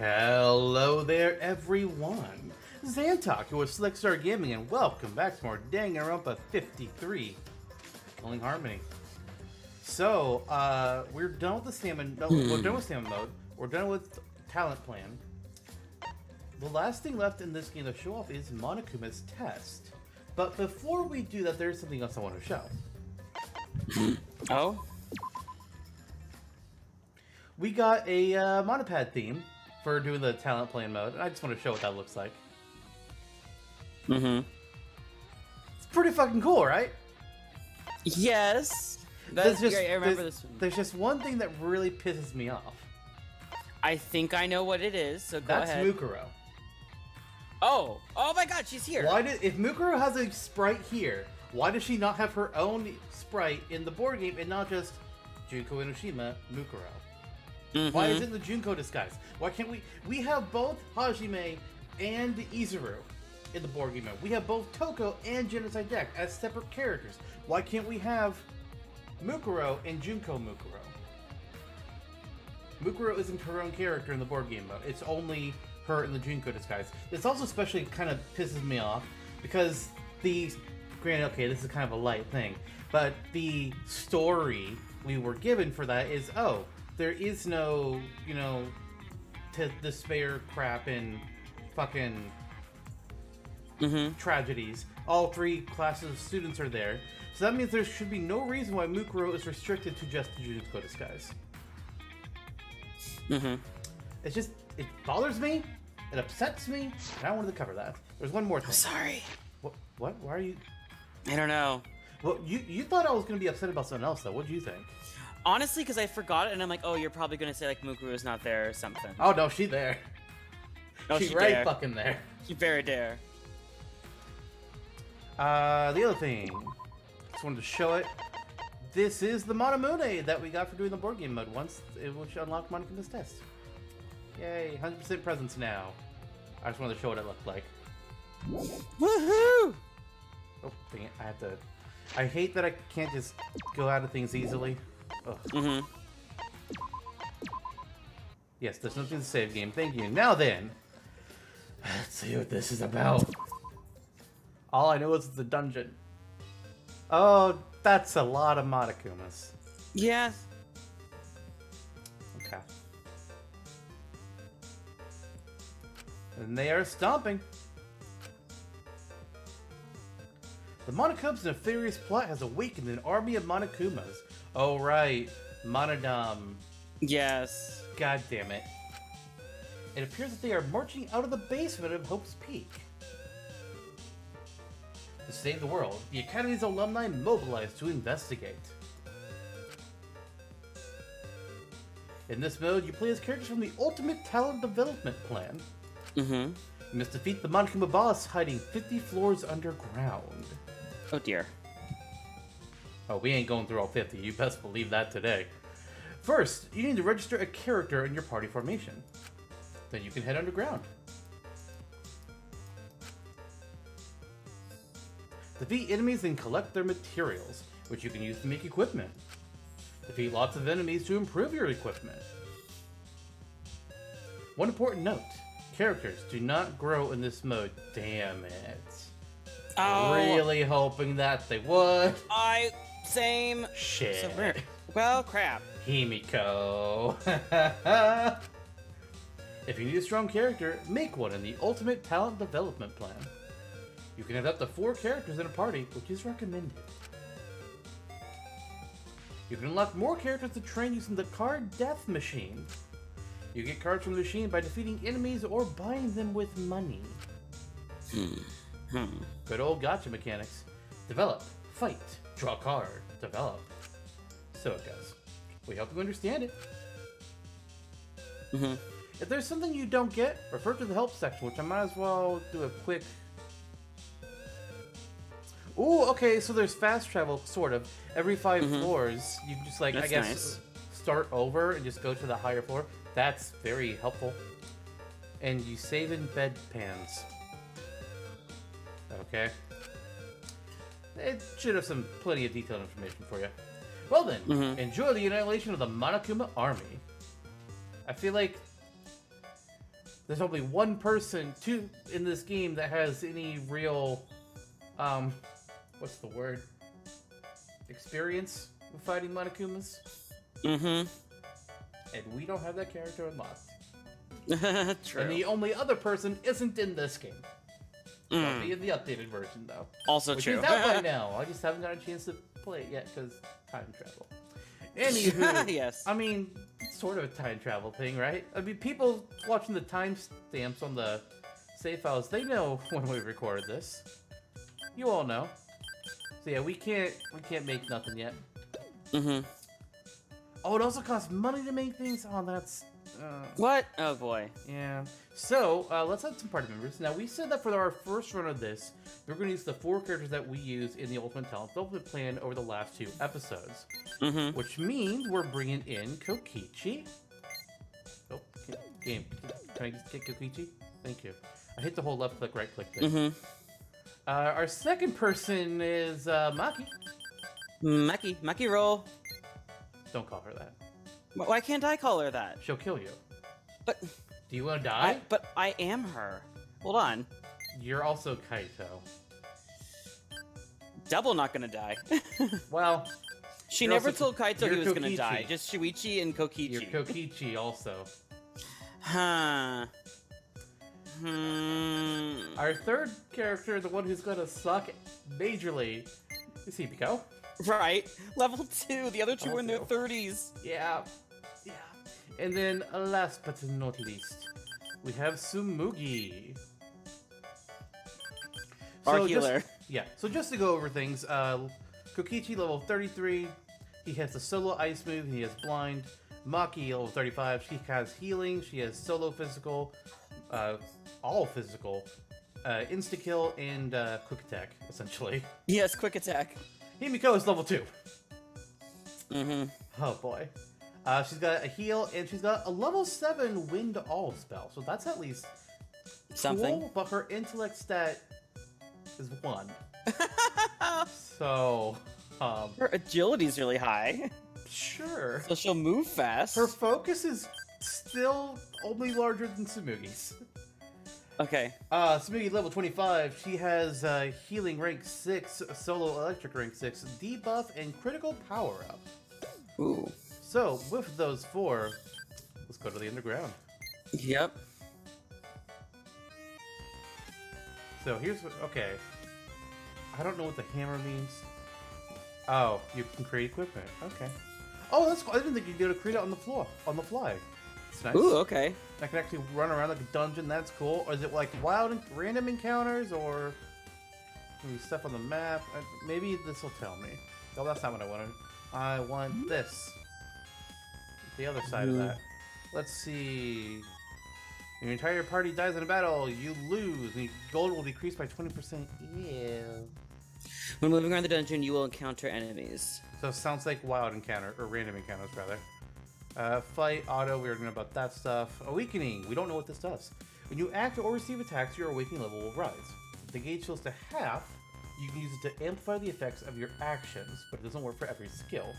Hello there, everyone. Zantok here with Select Start Gaming, and welcome back to more Danganronpa V3, Killing Harmony. So, uh, we're done with the stamina. No, we're done with stamina mode. We're done with talent plan. The last thing left in this game to show off is Monokuma's test. But before we do that, there's something else I want to show. Oh? We got a uh, monopad theme for doing the talent plan mode, and I just want to show what that looks like. Mm-hmm. It's pretty fucking cool, right? Yes. That's just, great. I remember this. one. There's just one thing that really pisses me off. I think I know what it is, so go That's ahead. Mukuro. Oh! Oh my god, she's here! Why did if Mukuro has a sprite here, why does she not have her own sprite in the board game and not just Junko Enoshima Mukuro? Mhm. Why is it in the Junko disguise? Why can't we? We have both Hajime and Izuru in the board game mode. We have both Toko and Genocide Jack as separate characters. Why can't we have Mukuro and Junko Mukuro? Mukuro isn't her own character in the board game mode. It's only her in the Junko disguise. This also especially kind of pisses me off because the granted, okay, this is kind of a light thing, but the story we were given for that is oh, there is no you know to despair crap in fucking Mm-hmm. tragedies. All three classes of students are there. So that means there should be no reason why Mukuro is restricted to just the Junko disguise. Mm-hmm. It's just, it bothers me, it upsets me, and I wanted to cover that. There's one more I'm sorry. What? What? Why are you? I don't know. Well, you you thought I was gonna be upset about something else, though. What do you think? Honestly, because I forgot it, and I'm like, oh, you're probably gonna say like Mukuro is not there or something. Oh no, she there. No, she she right there. fucking there. You very dare. Uh, the other thing, just wanted to show it. This is the Monomune that we got for doing the board game mode once, it which unlocked Monokuma's test. Yay, 100% presence now. I just wanted to show what it looked like. Woohoo! Oh, dang it, I have to... I hate that I can't just go out of things easily. Mm-hmm. Yes, there's nothing to save game. Thank you. Now then, let's see what this is about. All I know is it's a dungeon. Oh, that's a lot of Monokumas. Yeah. Okay. And they are stomping. The Monokuma's nefarious plot has awakened an army of Monokumas. Oh, right. Monodam. Yes. God damn it. It appears that they are marching out of the basement of Hope's Peak. To save the world, the Academy's alumni mobilized to investigate. In this mode, you play as characters from the Ultimate Talent Development Plan. Mm-hmm. You must defeat the Monokuma boss hiding 50 floors underground. Oh dear. Oh, we ain't going through all 50. You best believe that today. First, you need to register a character in your party formation. Then you can head underground. Defeat enemies and collect their materials, which you can use to make equipment. Defeat lots of enemies to improve your equipment. One important note. Characters do not grow in this mode. Damn it. Oh. Really hoping that they would. I same. Shit. So weird. Well, crap. Himiko. if you need a strong character, make one in the Ultimate Talent Development Plan. You can have up to four characters in a party, which is recommended. You can unlock more characters to train using the Card Death Machine. You get cards from the machine by defeating enemies or buying them with money. Hmm. Good old gotcha mechanics. Develop, fight, draw card, develop. So it goes. We hope you understand it. Mm-hmm. If there's something you don't get, refer to the help section, which I might as well do a quick. Ooh, okay, so there's fast travel, sort of. Every 5 Mhm. floors, you can just like I guess nice. start over and just go to the higher floor. That's very helpful. And you save in bedpans. Okay. It should have some plenty of detailed information for you. Well then, Mhm. enjoy the annihilation of the Monokuma army. I feel like there's only one person, two in this game that has any real, um, what's the word? Experience with fighting Monokumas, Mm-hmm. and we don't have that character unlocked. True. And the only other person isn't in this game. Mm, be in the updated version though, Also which true. is out by now. I just haven't got a chance to play it yet because time travel. Anywho, yes. I mean, sort of a time travel thing, right? I mean, people watching the timestamps on the save files, they know when we recorded this. You all know. So yeah, we can't we can't make nothing yet. Mm-hmm. Oh, it also costs money to make things. Oh, that's uh, What? Oh boy. yeah. So uh, let's add some party members. Now we said that for our first run of this, we're going to use the four characters that we use in the Ultimate Talent Development Plan over the last two episodes. Mm-hmm. Which means we're bringing in Kokichi. Oh, can, game. Can I just get Kokichi? Thank you. I hit the whole left click, right click thing. Mm-hmm. Uh, our second person is uh, Maki. Maki. Maki roll. Don't call her that. Wh- Why can't I call her that? She'll kill you. But Do you want to I, die? but I am her. Hold on. You're also Kaito. Double not gonna die. Well, she never told Kaito he was gonna die. Just Shuichi and Kokichi. you're Kokichi also. Huh. Hmm. Our third character, the one who's gonna suck majorly, is Himiko. Right. Level two. The other two are in their thirties. Yeah. Yeah. And then, uh, last but not least, we have Tsumugi. Our So just- healer. yeah, so just to go over things, uh, Kokichi level 33, he has the solo ice move, he has blind. Maki level 35, she has healing, she has solo physical, uh, all physical, uh, insta kill, and uh, quick attack, essentially. Yes. Quick attack. Himiko is level 2. Mm-hmm. Oh boy. Uh, she's got a heal, and she's got a level 7 wind all spell, so that's at least Something. cool, but her intellect stat is 1. so, um, Her agility's really high, sure. so she'll move fast. Her focus is still only larger than Tsumugi's. Okay. Uh, Tsumugi level 25, she has uh, healing rank 6, solo electric rank 6, debuff, and critical power up. Ooh. So, with those four, let's go to the underground. Yep. So, here's what, okay. I don't know what the hammer means. Oh, you can create equipment. Okay. Oh, that's cool. I didn't think you'd be able to create it on the floor, on the fly. It's nice. Ooh. Okay. I can actually run around like a dungeon. That's cool. Or is it like wild and random encounters or maybe stuff on the map? Maybe this will tell me. No, that's not what I wanted. I want hmm? this. The other side of hmm. that. Let's see. Your entire party dies in a battle. You lose. And your gold will decrease by 20%. Yeah. When moving around the dungeon, you will encounter enemies. So it sounds like wild encounter, or random encounters, rather. Uh, fight, auto, we already know about that stuff. Awakening, we don't know what this does. When you act or receive attacks, your awakening level will rise. If the gauge fills to half, you can use it to amplify the effects of your actions, but it doesn't work for every skill.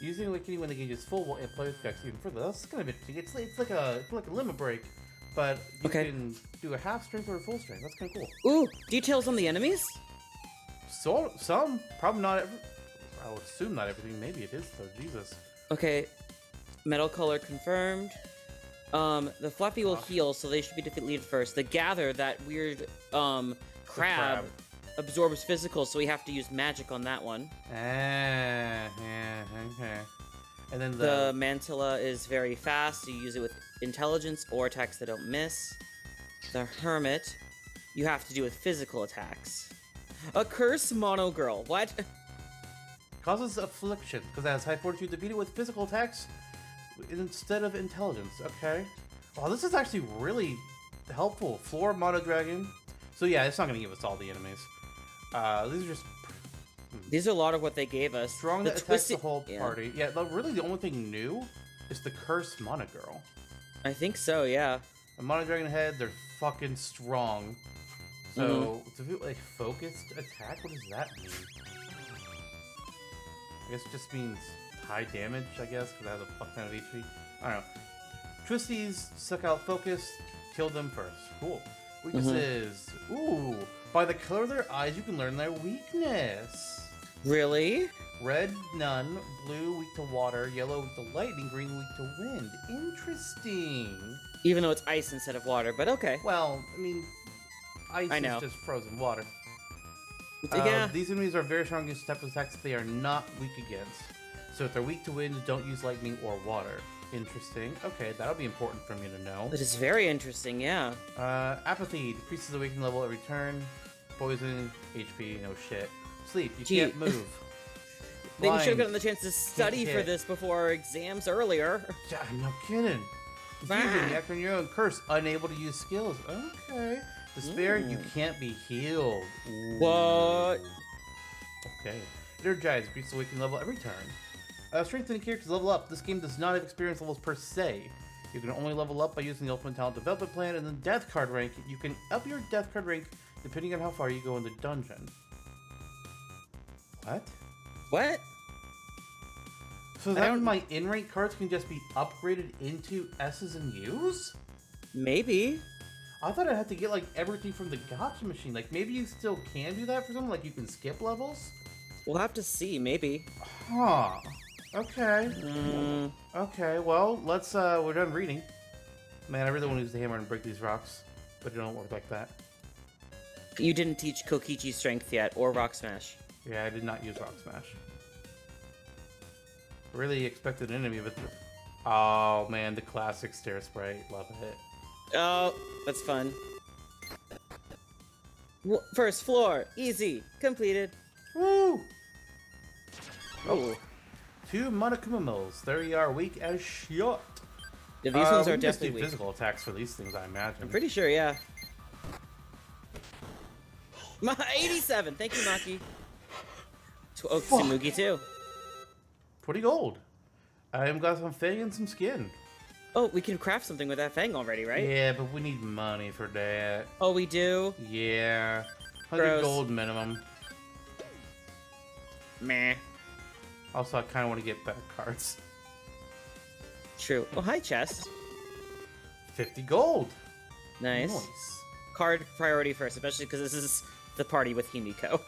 Using awakening when the gauge is full will amplify the effects even further. That's kind of interesting. It's, it's like a it's like a limit break, but you Okay. can do a half strength or a full strength. That's kind of cool. Ooh. Details on the enemies. So some, probably not every. I would assume not everything. Maybe it is though. Jesus. Okay. Metal color confirmed. Um, the Fluffy will Ah. heal, so they should be defeated first. The Gather, that weird um crab, crab. absorbs physical, so we have to use magic on that one. Ah, yeah, okay. And then The the, Mantilla is very fast. You use it with intelligence or attacks that don't miss. The Hermit, you have to do with physical attacks. A curse mono girl. What? causes affliction because it has high fortitude to beat it with physical attacks instead of intelligence. Okay. Wow, this is actually really helpful. Floor Mono Dragon. So yeah, it's not gonna give us all the enemies. Uh, these are just These are a lot of what they gave us. strong the that attacks the whole yeah, party. Yeah, the, really the only thing new is the Curse Mono Girl. I think so. Yeah. A Mono Dragon head, they're fucking strong. So, to do like focused attack, what does that mean? I guess it just means high damage, I guess, because I have a fuck ton of HP. I don't know. Twisties suck out focus. kill them first. Cool. Weaknesses. Ooh. By the color of their eyes, you can learn their weakness. Really? Red, none. Blue, weak to water. Yellow, weak to lightning. Green, weak to wind. Interesting. Even though it's ice instead of water, but okay. Well, I mean, ice I know. is just frozen water. Uh. These enemies are very strong against type of attacks they are not weak against. So if they're weak to wind, don't use lightning or water. Interesting. Okay, that'll be important for me to know. That is very interesting, yeah. Uh, apathy decreases the awakening level every turn. Poison, HP, no shit. Sleep, you Gee. can't move. Maybe we should have gotten the chance to study for this before our exams earlier. Yeah, no kidding. You act on your own. Curse, unable to use skills. Okay. Despair, you Mm. can't be healed. Ooh. What? Okay. Energize, increases awakening level every turn. Uh, strengthening characters level up. This game does not have experience levels per se. You can only level up by using the Ultimate Talent Development Plan, and the Death Card rank. You can up your Death Card rank depending on how far you go in the dungeon. What? What? So that means my in-rank cards can just be upgraded into S's and U's? Maybe. I thought I had to get like everything from the gotcha machine. Like maybe you still can do that for something, like you can skip levels? We'll have to see, maybe. Huh. Okay. Mm, Okay, well, let's uh we're done reading. Man, I really want to use the hammer and break these rocks, but it don't work like that. you didn't teach Kokichi strength yet, or Rock Smash. Yeah, I did not use rock smash. Really expected an enemy, but oh man, the classic stair sprite, love it. Oh, that's fun. First floor, easy, completed. Woo! Oh, Two Monokuma mills. There you are, weak as shit. yeah, these Uh, ones are definitely weak. physical attacks for these things, I imagine. I'm pretty sure, yeah. Ma 87, thank you, Maki. To oh. Tsumugi too. 20 gold. I am got some fang and some skin. Oh, we can craft something with that fang already, right? Yeah, but we need money for that. Oh, we do? Yeah. 100 Gross. gold minimum. Meh. Also, I kind of want to get better cards. True. Oh, hi, chest. 50 gold. Nice. Nice. Card priority first, especially because this is the party with Himiko.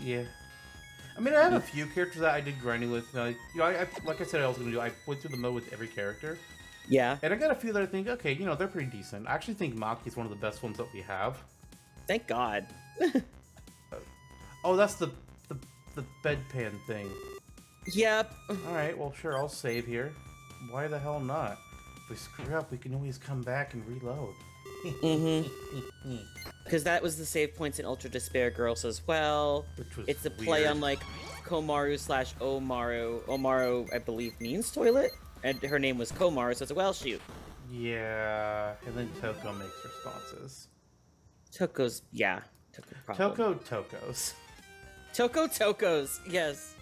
Yeah. I mean, I have a few characters that I did grinding with. Like, you know, I, I, like I said, I was gonna do. I went through the mode with every character, Yeah. and I got a few that I think, okay, you know, they're pretty decent. I actually think Maki is one of the best ones that we have. Thank God. Oh, that's the the, the bedpan thing. Yep. All right, well, sure, I'll save here. Why the hell not? If we screw up, we can always come back and reload. Mm-hmm. Because that was the save points in Ultra Despair Girls as well. Which was It's a play weird. on like Komaru slash Omaru. Omaru, I believe, means toilet, and her name was Komaru, so it's a well shoot. Yeah, and then Toko makes responses. Toko's, yeah. Toko. Toko Tokos. Toko Tokos, yes.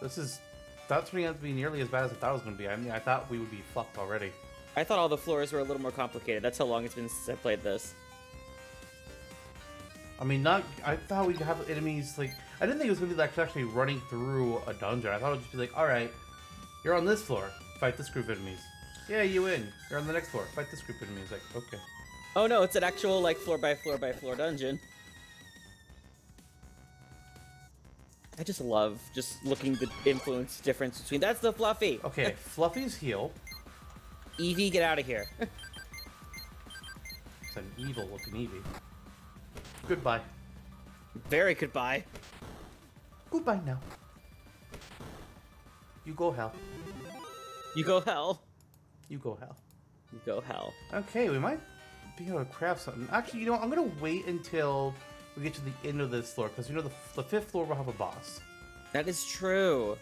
This is not turning out to be nearly as bad as I thought it was going to be. I mean, I thought we would be fucked already. I thought all the floors were a little more complicated. That's how long it's been since I played this. I mean, not. I thought we'd have enemies like. I didn't think it was going to be like actually running through a dungeon. I thought it would just be like, all right, you're on this floor, fight this group of enemies. Yeah, you win. You're on the next floor, fight this group of enemies. Like, okay. Oh no, it's an actual like floor by floor by floor dungeon. I just love just looking the influence difference between. That's the fluffy. Okay, Fluffy's heal. Evie, get out of here. It's an evil looking Eevee. Goodbye. Very goodbye. Goodbye now. You go hell. You go hell. You go hell. You go hell. Okay, we might be able to craft something. Actually, you know, what? I'm gonna wait until we get to the end of this floor because you know the, the fifth floor will have a boss. That is true.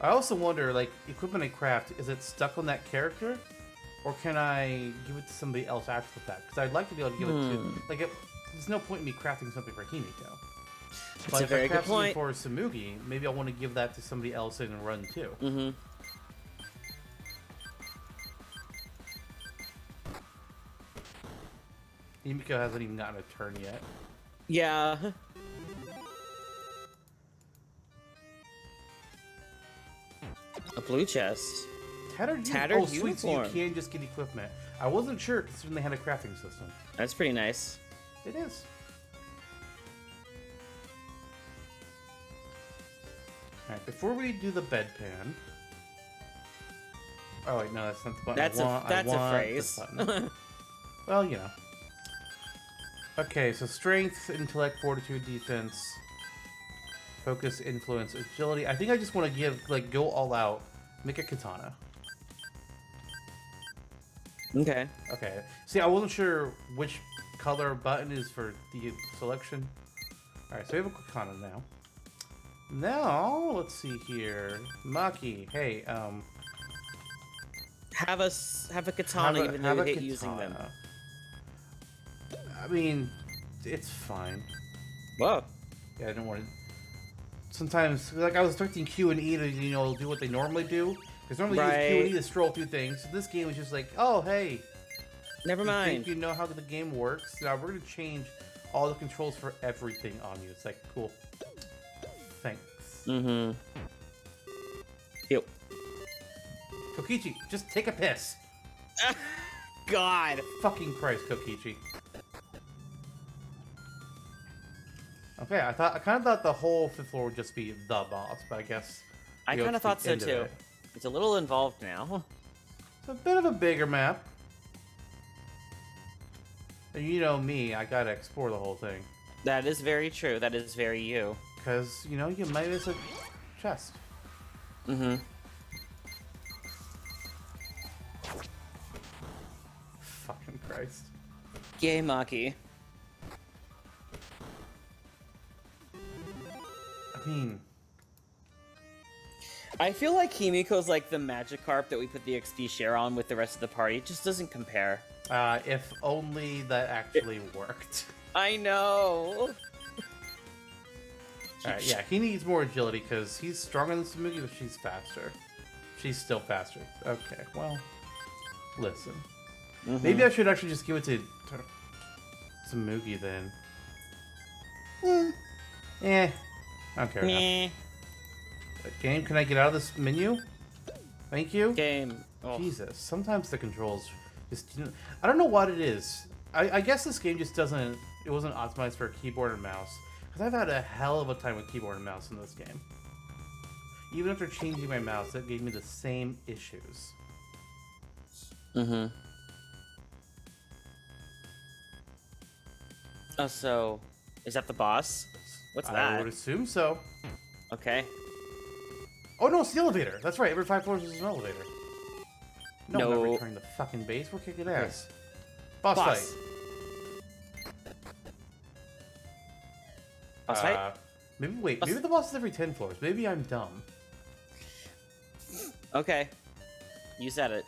I also wonder, like, equipment I craft, is it stuck on that character, or can I give it to somebody else after the fact? Because I'd like to be able to give it Hmm. to, like, it, there's no point in me crafting something for Himiko. It's But a if very I good craft something point. for Tsumugi, maybe I want to give that to somebody else in a run too. Mm-hmm. Himiko hasn't even gotten a turn yet. Yeah. A blue chest. Tattered, Tattered oh, sweet, so you can just get equipment. I wasn't sure considering they had a crafting system. That's pretty nice. It is. Alright, before we do the bedpan. Oh wait, no, that's not the button. That's I a want, I that's a phrase. well, you know. Okay, so strength, intellect, fortitude, defense, focus, influence, agility. I think I just want to give like go all out. Make a katana. okay. Okay. See, I wasn't sure which color button is for the selection. Alright, so we have a katana now. Now, let's see here. Maki, hey, um... Have a have a katana have a- even though you hate using them. I mean, it's fine. Whoa. Yeah, I don't want to... Sometimes, like, I was expecting Q and E to, you know, do what they normally do. Because normally you use Q and E Right. to stroll through things. This game was just like, oh, hey, Never You mind. think you know how the game works? Now we're gonna change all the controls for everything on you. It's like cool. Thanks. Mm-hmm. Ew. Kokichi, just take a piss. God. Fucking Christ, Kokichi. Okay, I thought I kind of thought the whole fifth floor would just be the boss, but I guess I kind of thought so too. it. It's a little involved now. It's a bit of a bigger map. And you know me, I gotta explore the whole thing. That is very true. That is very you. Because, you know, you might miss a chest. Mm-hmm. Fucking Christ. Yay, Maki. Mean, I feel like Himiko's like the Magikarp that we put the XP share on with the rest of the party. It just doesn't compare. uh, if only that actually worked. I know. Yeah, he needs more agility because he's stronger than Tsumugi, but she's faster. She's still faster. Okay, well, listen. Mhm. Maybe I should actually just give it to to Tsumugi then. Eh. Eh. I don't care. Uh, Game, can I get out of this menu? Thank you. Game. Oh. Jesus, sometimes the controls just I don't know what it is. I, I guess this game just doesn't. It wasn't optimized for a keyboard and mouse. Because I've had a hell of a time with keyboard and mouse in this game. Even after changing my mouse, it gave me the same issues. Mm-hmm. Oh, so is that the boss? What's that? I would assume so. Okay. Oh no, it's the elevator. That's right. Every five floors is an elevator. No, I'm not returning the fucking base. We're kicking ass. Boss, Boss. fight. Boss fight? Uh, maybe wait. Boss- Maybe the boss is every ten floors. Maybe I'm dumb. Okay. You said it.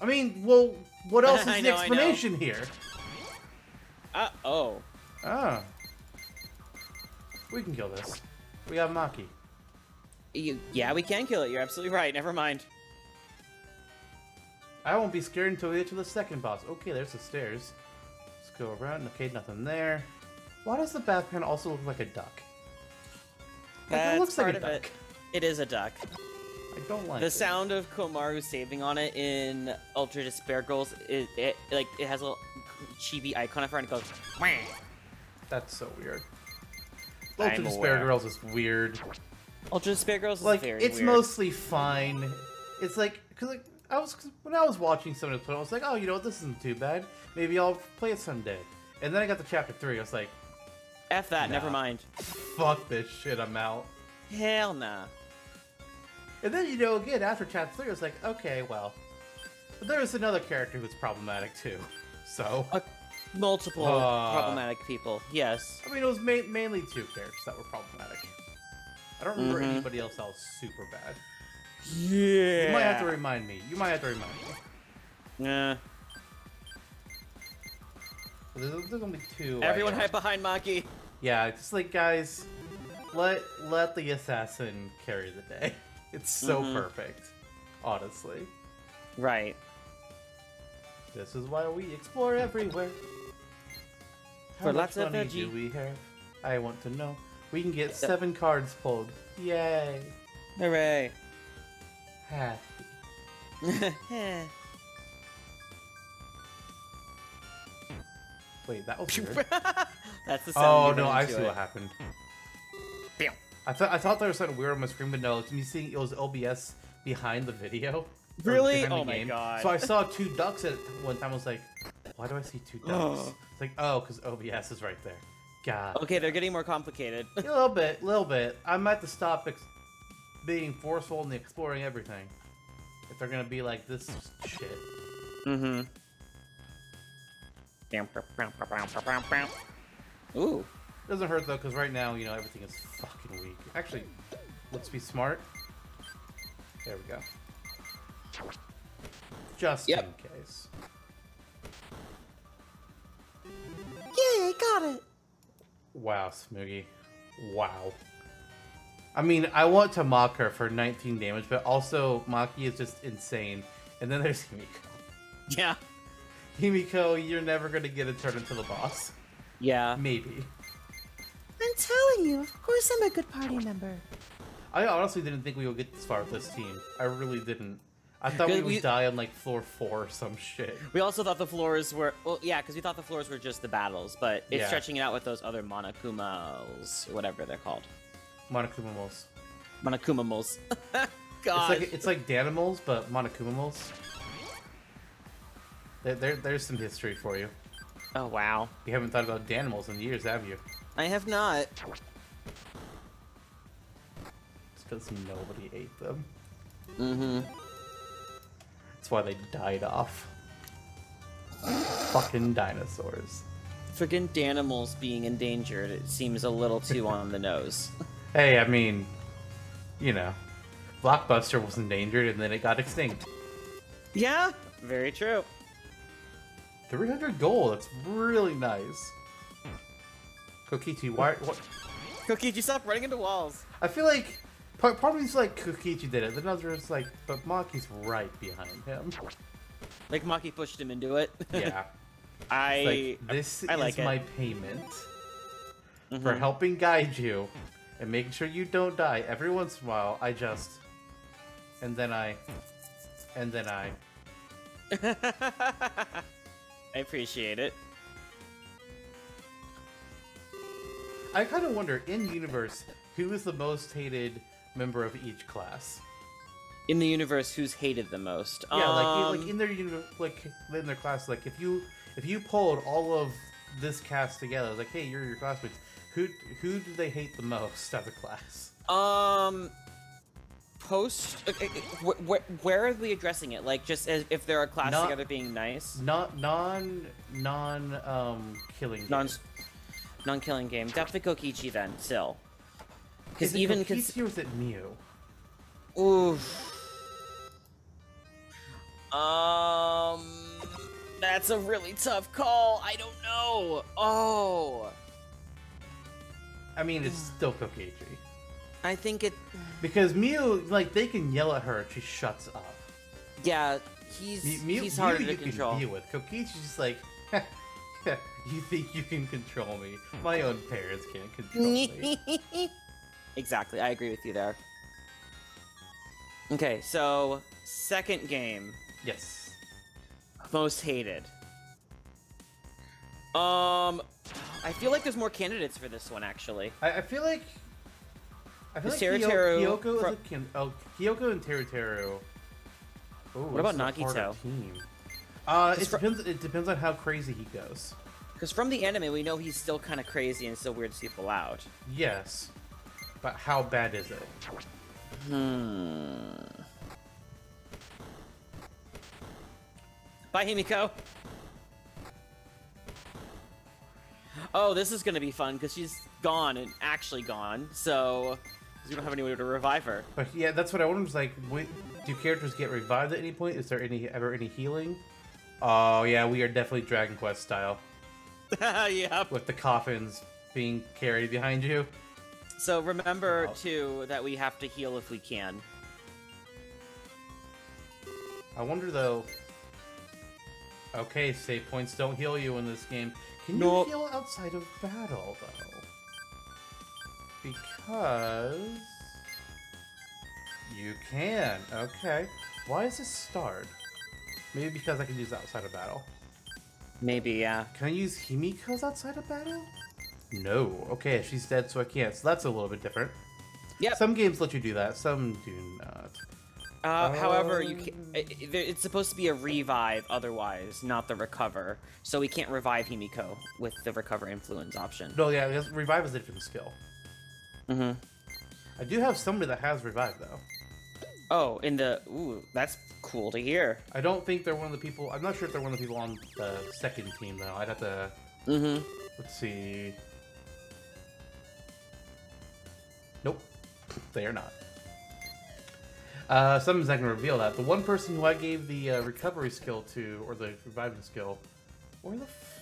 I mean, well, what else is I the know. explanation here? Uh oh. Ah. We can kill this. We got Maki. You, yeah, we can kill it. You're absolutely right. Never mind. I won't be scared until we get to the second boss. Okay, there's the stairs. Let's go around. Okay, nothing there. Why does the bath pan also look like a duck? Like, it looks like a duck. it. It is a duck. I don't like The it. sound of Komaru saving on it in Ultra Despair Girls, it, it like it has a little chibi icon in front and it goes. That's so weird. I'm Ultra Despair. Girls is weird. Ultra Despair Girls is Like, very it's weird. mostly fine. It's like, cause like, I was, cause when I was watching some of this, I was like, oh, you know what, this isn't too bad. Maybe I'll play it someday. And then I got to chapter three. I was like, F that. Never mind. fuck this shit, I'm out. Hell nah. And then, you know, again, after chapter three, I was like, okay, well. But there another character who's problematic too. So, Uh, multiple Uh. problematic people. Yes. I mean, it was ma- mainly two characters that were problematic. I don't remember Mhm. anybody else that was super bad. Yeah. You might have to remind me. You might have to remind me. Yeah. There's, there's only two. Everyone hide behind Maki. Yeah, just like guys, let let the assassin carry the day. It's so Mhm. perfect, honestly. Right. This is why we explore everywhere. How For lots of money do we have? I want to know. We can get seven cards pulled. Yay! Hooray. Happy. Wait, that was weird. That's the sound. oh no, I see it. what happened. I thought I thought there was something weird on my screen, but no, it's me seeing it was OBS behind the video. Really? Oh my game. God. So I saw two ducks at one time. I was like, why do I see two ducks? It's like, oh, because OBS is right there. God. Okay, they're getting more complicated. A little bit, a little bit. I might have to stop ex- being forceful and exploring everything. If they're gonna be like this shit. mm-hmm. Ooh. Doesn't hurt though, because right now, you know, everything is fucking weak. Actually, let's be smart. There we go. Just Yep. in case. Got it. Wow, Smoogie. Wow. I mean, I want to mock her for 19 damage, but also Maki is just insane. And then there's Himiko. Yeah. Himiko, you're never gonna get a turn into the boss. Yeah. Maybe. I'm telling you, of course I'm a good party member. I honestly didn't think we would get this far with this team. I really didn't. I thought we would we- die on like floor four or some shit. We also thought the floors were well, yeah, because we thought the floors were just the battles, but it's Yeah. stretching it out with those other Monokumas, whatever they're called. Monokumamos. Monokumamos. It's like it's like Danimals, but Monokumamos. There, there, there's some history for you. oh wow. You haven't thought about Danimals in years, have you? I have not. It's because nobody ate them. Mm-hmm. That's why they died off. Fucking dinosaurs. Friggin' animals being endangered, it seems a little too on the nose. Hey, I mean, you know, Blockbuster was endangered and then it got extinct. yeah, very true. 300 gold. That's really nice. Kokichi, why? What? Kokichi, stop running into walls. I feel like part, part of me's like Kokichi did it. The others like, but Maki's right behind him. Like Maki pushed him into it. Yeah. I like this I is like my payment for Mhm. helping guide you and making sure you don't die. Every once in a while, I just and then I and then I. I appreciate it. I kind of wonder in universe who is the most hated member of each class. In the universe, who's hated the most? Yeah, like Um, like in their uni- like in their class, like if you if you pulled all of this cast together, like hey, you're your classmates. Who who do they hate the most as a class? Um, post. Okay, wh- wh- where are we addressing it? Like, just as if they're a class Not- together being nice, Not non non um killing. non game. non-killing game. Definitely Kokichi then. Still, Is because even Kokichi cons- with it Miu? oof. Um, that's a really tough call. I don't know. Oh, I mean, it's still Kokichi I think it. because Miu like they can yell at her and she shuts up. Yeah, he's Me- Miu, he's Mew harder you to control. can deal with. Kokichi's just like. you think you can control me? My own parents can't control me. exactly, I agree with you there. Okay, so second game, Yes. most hated. Um, I feel like there's more candidates for this one actually. I, I feel like. I feel Is like Hyo- Teruteru Hiyoko is a can- oh, and Teruteru. Ooh, What about Nagito? Team. Uh, it depends. It depends on how crazy he goes. Because from the anime, we know he's still kind of crazy and still weirds people out. Yes, but how bad is it? Hmm. Bye, Himiko. Oh, this is gonna be fun because she's gone and actually gone, so we don't have any way to revive her. But yeah, that's what I wonder. Is like, wait, do characters get revived at any point? Is there any ever any healing? Oh yeah, we are definitely Dragon Quest style yep. with the coffins being carried behind you. So remember Wow. too that we have to heal if we can. I wonder though. Okay, save points don't heal you in this game. Can Nope. you heal outside of battle though? Because you can. Okay. Why is this starred? Maybe because I can use outside of battle. Maybe, yeah. Can I use Himiko's outside of battle? No. Okay, she's dead, so I can't. So that's a little bit different. Yeah. Some games let you do that, some do not. Uh, however, you Um, can, it, it- it's supposed to be a revive otherwise, not the recover. So we can't revive Himiko with the recover influence option. No, yeah, revive is a different skill. Mm-hmm. I do have somebody that has revive though. Oh, in the ooh, that's cool to hear. I don't think they're one of the people. I'm not sure if they're one of the people on the second team though. I'd have to. Mm-hmm. Let's see. They are not. Uh, something's not gonna reveal that. The one person who I gave the uh, recovery skill to, or the reviving skill, where the f-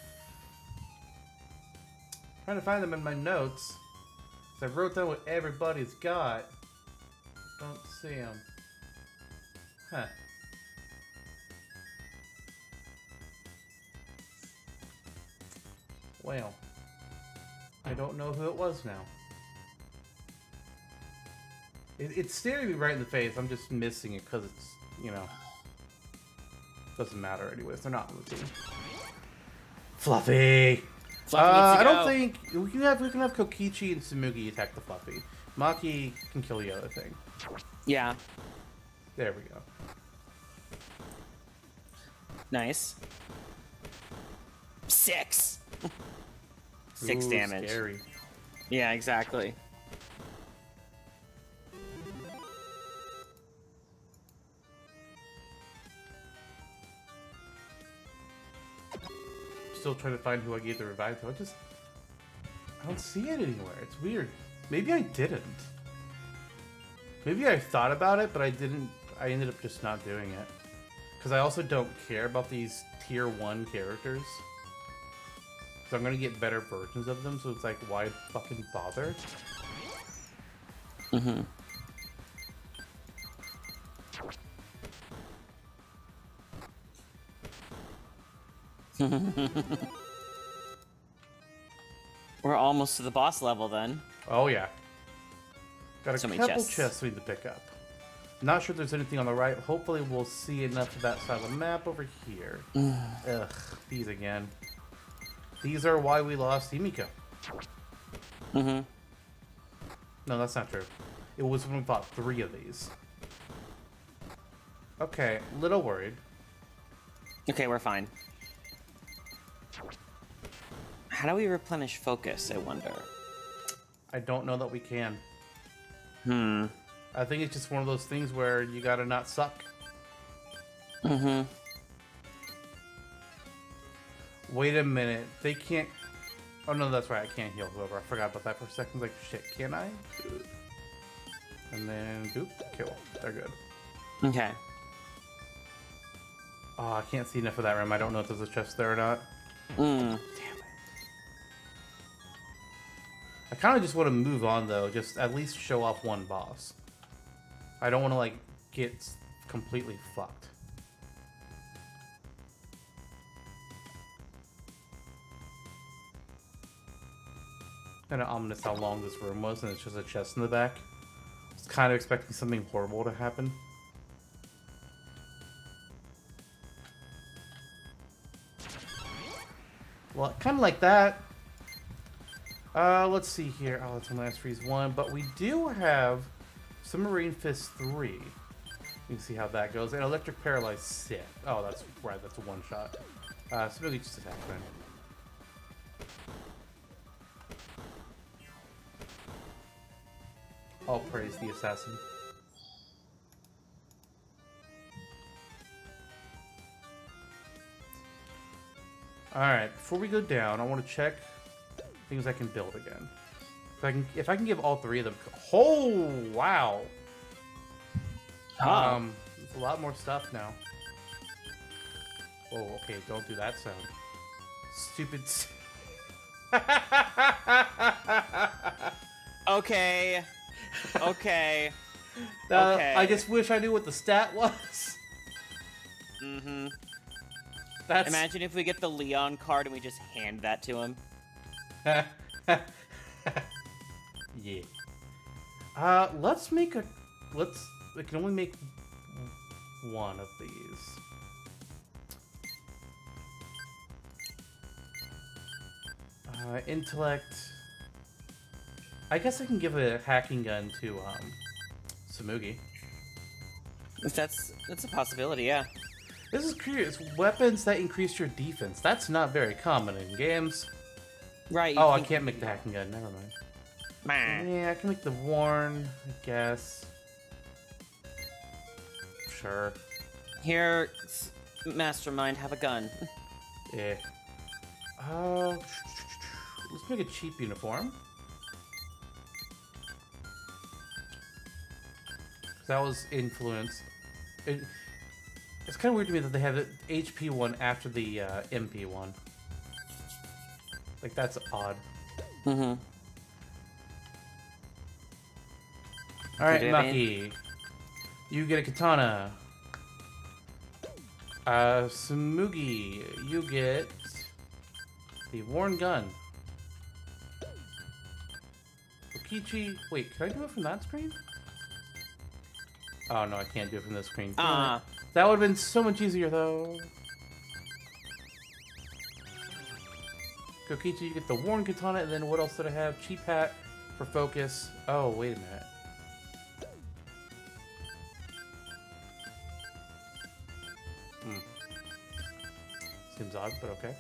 trying to find them in my notes. 'cause I wrote down what everybody's got. Don't see them. Huh. Well, I don't know who it was now. It, it's staring me right in the face. I'm just missing it because it's, you know, doesn't matter anyways. They're not moving. Fluffy. Fluffy uh, I don't go. think we can have we can have Kokichi and Tsumugi attack the Fluffy. Maki can kill the other thing. Yeah, There we go. nice. Six. Six Ooh, damage. Scary. Yeah, exactly. Still trying to find who I gave the revive to. I just I don't see it anywhere. It's weird. Maybe I didn't. Maybe I thought about it, but I didn't. I ended up just not doing it. Because I also don't care about these tier one characters. So I'm gonna get better versions of them. So it's like, why fucking bother? Mm-hmm. We're almost to the boss level then. Oh yeah. Got a So couple chests. chests we need to pick up. Not sure there's anything on the right. Hopefully we'll see enough of that side of the map over here. Ugh, these again. These are why we lost Himiko. Mm-hmm. No, that's not true. It was when we fought three of these. Okay, little worried. Okay, we're fine. How do we replenish focus, I wonder? I don't know that we can. Hmm. I think it's just one of those things where you gotta not suck. Mm-hmm. Wait a minute, they can't. Oh no, that's right. I can't heal whoever. I forgot about that for a second. Like shit, can I? And then oop, kill. They're good. Okay. Oh, I can't see enough of that room. I don't know if there's a chest there or not. Mm. Damn. I kind of just want to move on though. Just at least show off one boss. I don't want to like get completely fucked. Kind of ominous how long this room was, and it's just a chest in the back. I was kind of expecting something horrible to happen. Well, kind of like that. Uh, let's see here. Oh, that's on last freeze one, but we do have Submarine Fist three. You can see how that goes. And Electric Paralyze six. Oh, that's right. That's a one shot. Uh, so really just attack then. All praise the assassin. Alright, before we go down, I want to check things I can build again. If I can, if I can give all three of them. Oh, wow. Huh. Um, there's a lot more stuff now. Oh, okay, don't do that sound. Stupid. Okay. Okay. Uh, Okay. I just wish I knew what the stat was. Mm-hmm. That's Imagine if we get the Leon card and we just hand that to him. yeah. Uh, let's make a. Let's. We can only make one of these. Uh, intellect. I guess I can give a hacking gun to um, Tsumugi. If that's that's a possibility, yeah. This is curious. Weapons that increase your defense. That's not very common in games. Right. you Oh, I can't make the hacking gun. Never mind. Meh. Yeah, I can make the worn, I guess. Sure. Here, mastermind, have a gun. Yeah. Uh, let's make a cheap uniform. That was influence. It, it's kind of weird to me that they have the HP one after the uh, MP one. Like that's odd. Mm-hmm. All right, Okay, Maki, you get a katana. Uh, Tsumugi, you get the worn gun. Kokichi, wait, can I do it from that screen? Oh no, I can't do it from this screen. Damn it. Ah, That would have been so much easier though. Kokichi, you get the worn katana, and then what else did I have? Cheap hat for focus. Oh, wait a minute. Hmm. Seems odd, but okay.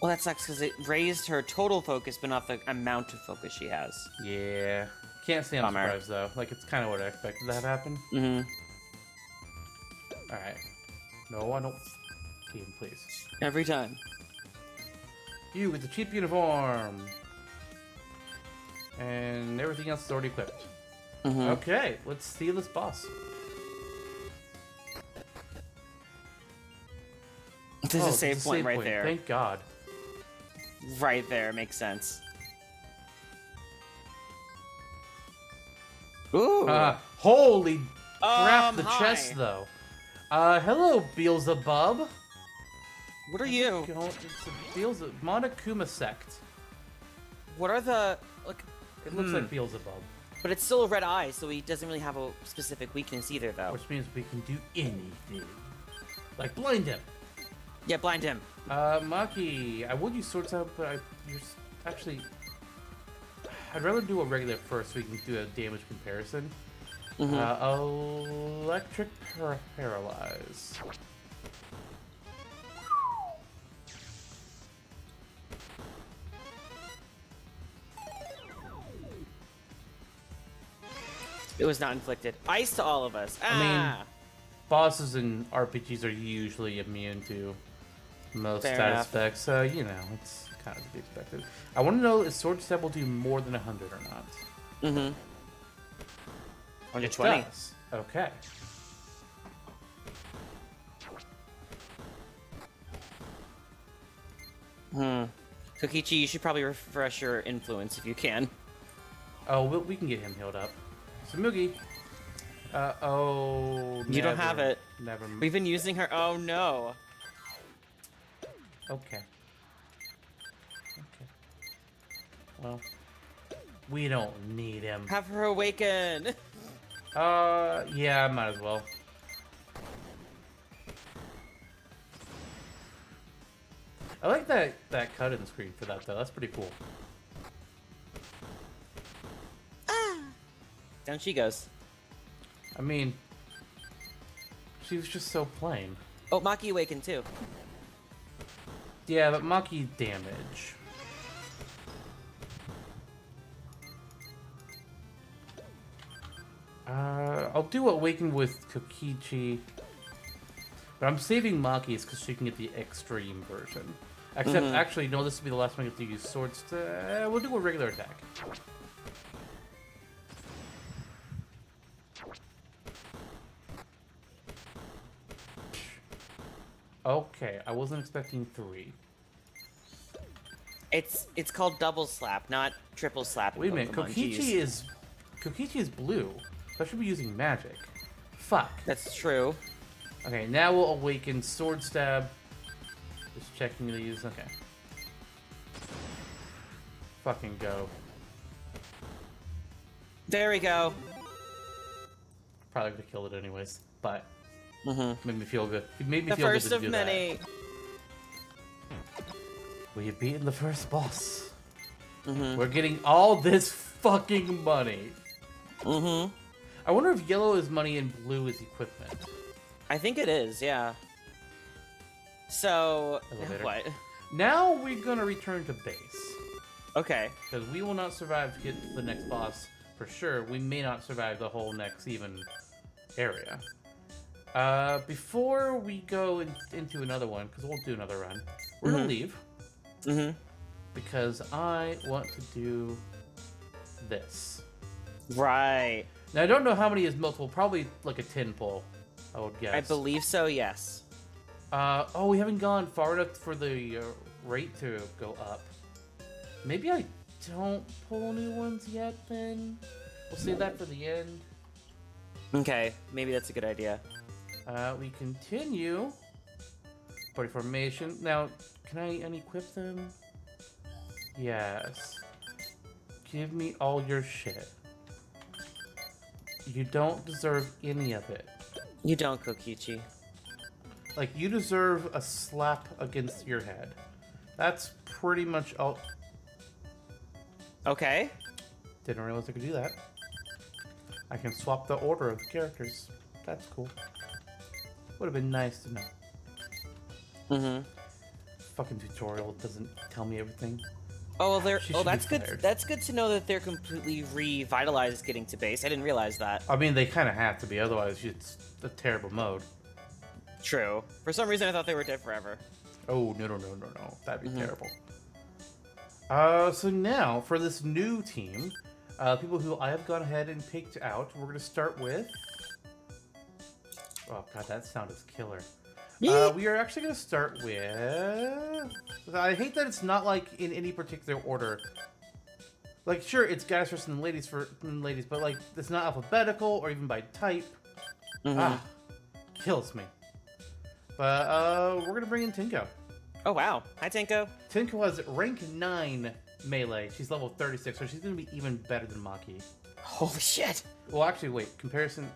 well, that sucks because it raised her total focus, but not the amount of focus she has. Yeah. Can't say I'm Bummer. surprised though. Like it's kind of what I expected to have happen. Mm-hmm. All right. No, I don't. Game, please. Every time. You with the cheap uniform. And everything else is already equipped. Mm-hmm. Okay, let's see this boss. There's Oh, a save point right there. Thank God. Right there makes sense. Ooh. Uh, holy crap, Um, the hi. chest though. Uh, hello, Beelzebub. What are you? A Beelzebub. Monokuma sect. What are the like? It looks Hmm. like Beelzebub, But it's still a red eye, so he doesn't really have a specific weakness either, though. which means we can do anything. Like blind him. Yeah, blind him. Uh, Maki, I would use swords out, but I, you're actually. I'd rather do a regular first so we can do a damage comparison. Mhm. Uh, electric par- paralyze. It was not inflicted. Ice to all of us. I mean, Ah. Bosses in RPGs are usually immune to most Fair stat enough. effects, so you know it's kind of to be expected. I want to know if sword step will do more than hundred or not. mm-hmm. It 120. does. Okay. Hmm. Kokichi, you should probably refresh your influence if you can. Oh, we, we can get him healed up. Tsumugi. Uh oh. You don't have it. Never. We've been using her. Oh no. Okay. Okay. Well, we don't need him. Have her awaken. Uh, yeah, might as well. I like that that cut in screen for that though. That's pretty cool. Down she goes. I mean, she was just so plain. Oh, Maki awakened too. Yeah, but Maki damage. Uh, I'll do Awaken with Kokichi. But I'm saving Maki's because she can get the extreme version. Except, Mhm. actually, no, this will be the last one I get to use swords to... Uh, we'll do a regular attack. Okay, I wasn't expecting three. It's it's called double slap, not triple slap. Wait a minute, Kokichi jeez. is Kokichi is blue. So I should be using magic. Fuck. That's true. Okay, now we'll awaken sword stab. Just checking these. Okay. Fucking go. There we go. Probably gonna kill it anyways, but Mm-hmm. made me feel good. It made me The feel first good to of do many. that. We have beaten the first boss. Mm-hmm. We're getting all this fucking money. Mm-hmm. I wonder if yellow is money and blue is equipment. I think it is, yeah. So Elevator. what? Now we're gonna return to base. Okay. Because we will not survive to get to the next boss for sure. We may not survive the whole next even area. Uh, before we go in, into another one, because we'll do another run, we're gonna Mhm. leave Mm-hmm. because I want to do this. Right. Now I don't know how many is multiple. Probably like a tin pole. I would guess. I believe so. Yes. Uh, oh, we haven't gone far enough for the uh, rate to go up. Maybe I don't pull new ones yet. Then we'll save that for the end. Okay. Maybe that's a good idea. Uh, we continue. Party formation. Now, can I unequip them? Yes. Give me all your shit. You don't deserve any of it. You don't, Kokichi. Like, you deserve a slap against your head. That's pretty much all. Okay. Didn't realize I could do that. I can swap the order of the characters. That's cool. Would have been nice to know. Mm-hmm. Fucking tutorial doesn't tell me everything. Oh, well, they're. She Oh, that's good. That's good to know that they're completely revitalized getting to base. I didn't realize that. I mean, they kind of have to be, otherwise it's a terrible mode. True. For some reason, I thought they were dead forever. Oh, no, no, no, no, no. That'd be Mhm. terrible. Uh, so now, for this new team, uh, people who I have gone ahead and picked out, we're going to start with... Oh, God, that sound is killer. Uh, we are actually going to start with... I hate that it's not, like, in any particular order. Like, sure, it's guys first and ladies for and ladies, but, like, it's not alphabetical or even by type. Mhm. Ah, kills me. But, uh, we're going to bring in Tenko. Oh wow. Hi, Tenko. Tinko has rank 9 melee. She's level 36, so she's going to be even better than Maki. Holy shit. Well, actually, wait. Comparison.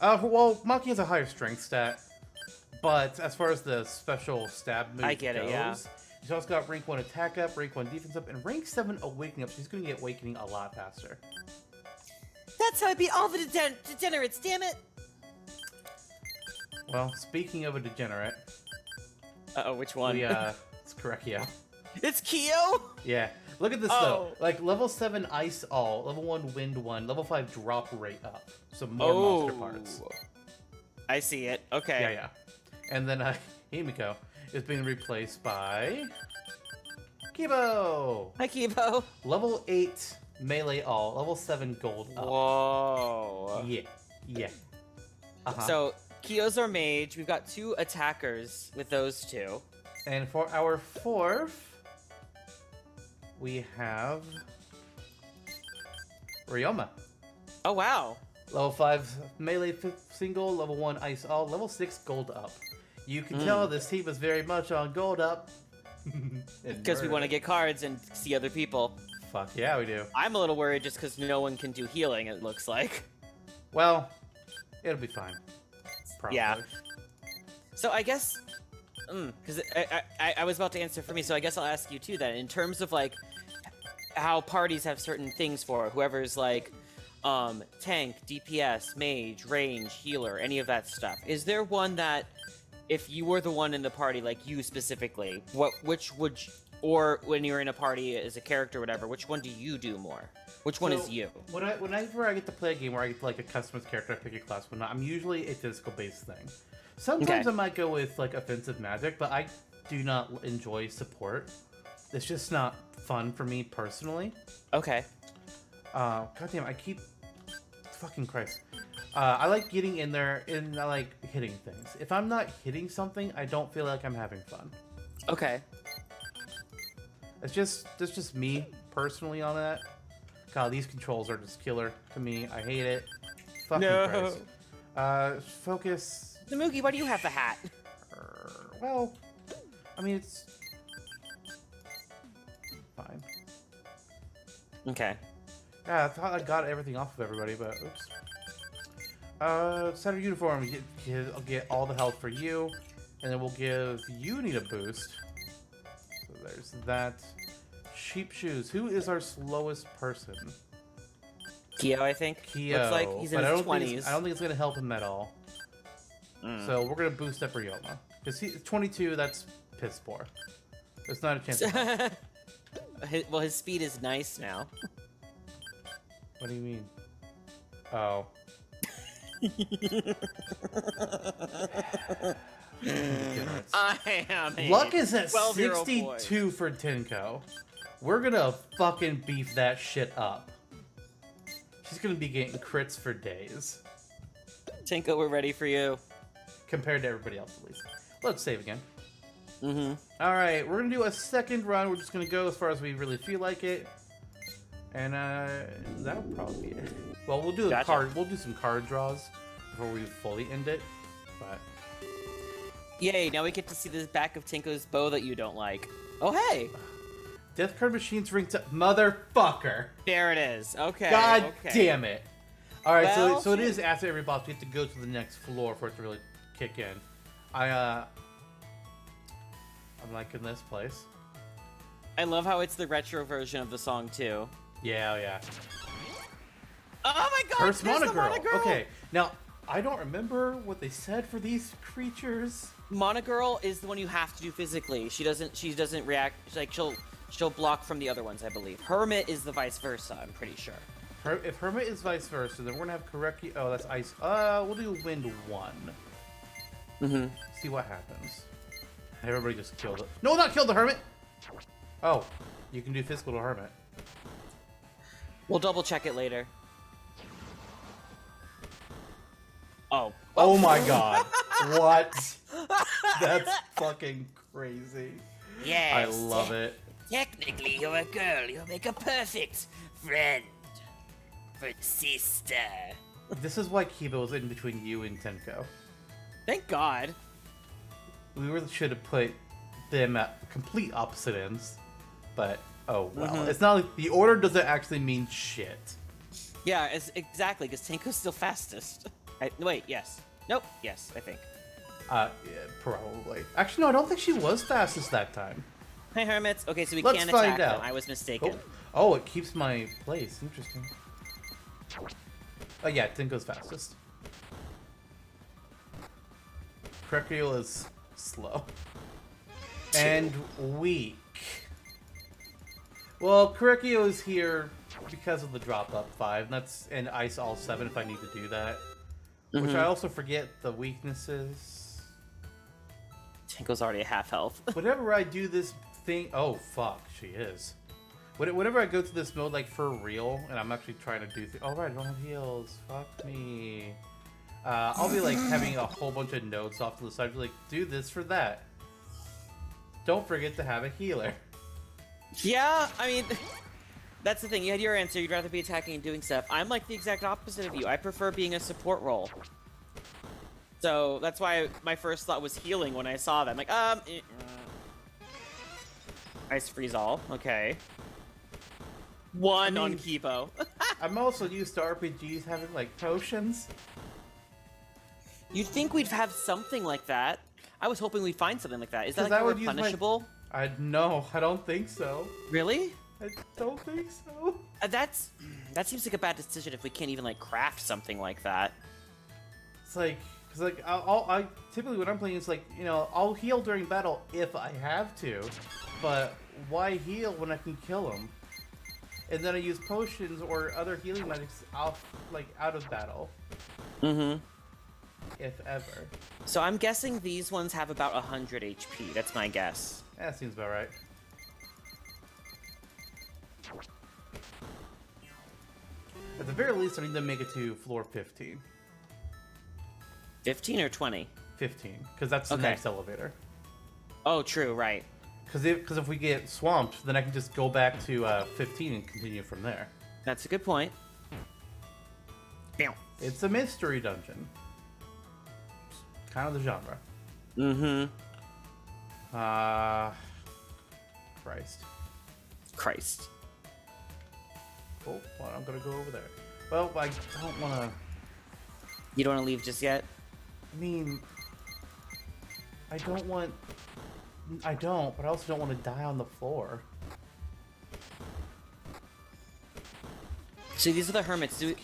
Uh, well, Maki has a higher strength stat, but as far as the special stab move I get it, goes, yeah. she's also got rank 1 attack up, rank 1 defense up, and rank 7 awakening up. She's going to get awakening a lot faster. That's how I beat all the degen- degenerates, damn it! Well, speaking of a degenerate, Uh oh, which one? we, uh, it's correct, yeah. it's Kyo. Yeah. Look at this though. Oh. Like level seven ice all, level one wind one, level five drop rate up. So more Oh. monster parts. I see it. Okay. Yeah, yeah. And then uh, Himiko is being replaced by Kibo. Hi, Kibo. Level eight melee all, level seven gold up. Whoa. Yeah, yeah. Uh-huh. So Kyo's our mage. We've got two attackers with those two. and for our fourth, we have Ryoma. Oh wow. Level 5 melee single, level 1 ice all, level 6 gold up. You can tell Mm. this team is very much on gold up. Because we want to get cards and see other people. Fuck yeah, we do. I'm a little worried just because no one can do healing. It looks like. Well, it'll be fine. Probably. Yeah. So I guess, because I, I, I, I was about to answer for me, so I guess I'll ask you too. Then, in terms of like how parties have certain things for whoever's like um, tank, DPS, mage, range, healer, any of that stuff. Is there one that, if you were the one in the party, like you specifically, what which would, you, or when you're in a party as a character, or whatever, which one do you do more? Which one is you? When I, whenever I get to play a game where I get to like a customized character, I pick a class. When I'm usually a physical based thing. Sometimes Okay. I might go with like offensive magic, but I do not enjoy support. It's just not fun for me personally. Okay. Uh, goddamn, I keep fucking Christ. Uh, I like getting in there and I like hitting things. If I'm not hitting something, I don't feel like I'm having fun. Okay. It's just that's just me personally on that. God, these controls are just killer to me. I hate it. Fucking No. Christ. Uh, focus. Tsumugi, why do you have the hat? Well, I mean it's Okay. Yeah, I thought I got everything off of everybody, but oops. Uh, center uniform. Get, get, I'll get all the health for you, and then we'll give you need a boost. So there's that. Sheep shoes. Who is our slowest person? Kyo, I think. Kyo. Looks like he's in but I his don't think twenties. it's- I don't think it's gonna help him at all. Mm. So we're gonna boost up Ryoma. Because he's 22, that's piss poor. There's not a chance. of help. His- well, his speed is nice now. what do you mean? Oh. I am. a Luck is at 12-year-old boy. 62 for Tenko. We're gonna fucking beef that shit up. She's gonna be getting crits for days. Tenko, we're ready for you. Compared to everybody else, at least. Let's save again. Mm-hmm. Alright, we're gonna do a second run. We're just gonna go as far as we really feel like it. And uh that'll probably be it. Well we'll do a Gotcha. card we'll do some card draws before we fully end it. But Yay! Now we get to see the back of Tenko's bow that you don't like. Oh hey, Death Card Machines rings up motherfucker. there it is. Okay. God okay. damn it. Alright, so so it is after every boss we have to go to the next floor for it to really kick in. I uh I'm liking this place. I love how it's the retro version of the song too. Yeah, yeah. Oh my god! Curse Monogirl. Monogirl! Okay, now I don't remember what they said for these creatures. Monogirl is the one you have to do physically. She doesn't. She doesn't react. Like she'll. She'll block from the other ones, I believe. Hermit is the vice versa. I'm pretty sure. Her, if Hermit is vice versa, then we're gonna have Koreki. Oh, that's ice. Uh, we'll do Wind one. Mm-hmm. See what happens. Everybody just killed it. No, not killed the Hermit. Oh, you can do physical to Hermit. We'll double check it later. Oh. Oh my God! what? That's fucking crazy. Yes. I love it. Technically, you're a girl. You'll make a perfect friend. For sister. This is why Kiba was in between you and Tenko. Thank God. We really should have put them at complete opposite ends, but oh well. Mhm. It's not like the order doesn't actually mean shit. Yeah, it's, exactly, because Tenko's still fastest. I, wait, yes. Nope, yes, I think. Uh, yeah, probably. Actually, no, I don't think she was fastest that time. Hi, Hermits. Okay, so we Let's can't find attack out. them. I was mistaken. Oh, oh, it keeps my place. Interesting. Oh yeah, Tenko's fastest. Korekiyo is slow. And weak. Well, Korekiyo is here because of the drop up five, and that's and ice all seven if I need to do that. Which Mhm. I also forget the weaknesses. Tenko's already at half health. Whenever I do this thing, oh fuck, she is. When- Whenever I go to this mode, like for real, and I'm actually trying to do, th- oh right, I don't have heals. Fuck me. Uh, I'll be like having a whole bunch of notes off to the side, be like, do this for that. Don't forget to have a healer. yeah, I mean, that's the thing. You had your answer. You'd rather be attacking and doing stuff. I'm like the exact opposite of you. I prefer being a support role. So that's why my first thought was healing when I saw that. I'm like, um, eh, uh. ice freeze all. Okay. One I on mean- Kibo. I'm also used to RPGs having like potions. You'd think we'd have something like that. I was hoping we'd find something like that. Is that like I would use my- punishable? I no, I don't think so. Really? I don't think so. Uh, that's that seems like a bad decision if we can't even like craft something like that. It's like, cause like I'll, I'll, I typically when I'm playing, it's like you know I'll heal during battle if I have to, but why heal when I can kill him? And then I use potions or other healing medics off like out of battle, Mm-hmm. If ever. So I'm guessing these ones have about 100 HP. That's my guess. That seems about right. At the very least, I need to make it to floor 15. 15 or 20? 15, because that's the Okay. next elevator. Oh, true, right. Because if, 'cause if we get swamped, then I can just go back to uh, 15 and continue from there. That's a good point. It's a mystery dungeon. Kind of the genre. Mm-hmm. Uh, Christ. Christ. Oh, well, I'm gonna go over there. Well, I don't want to. You don't want to leave just yet? I mean, I don't want. I don't, but I also don't want to die on the floor. So these are the hermits. Do we...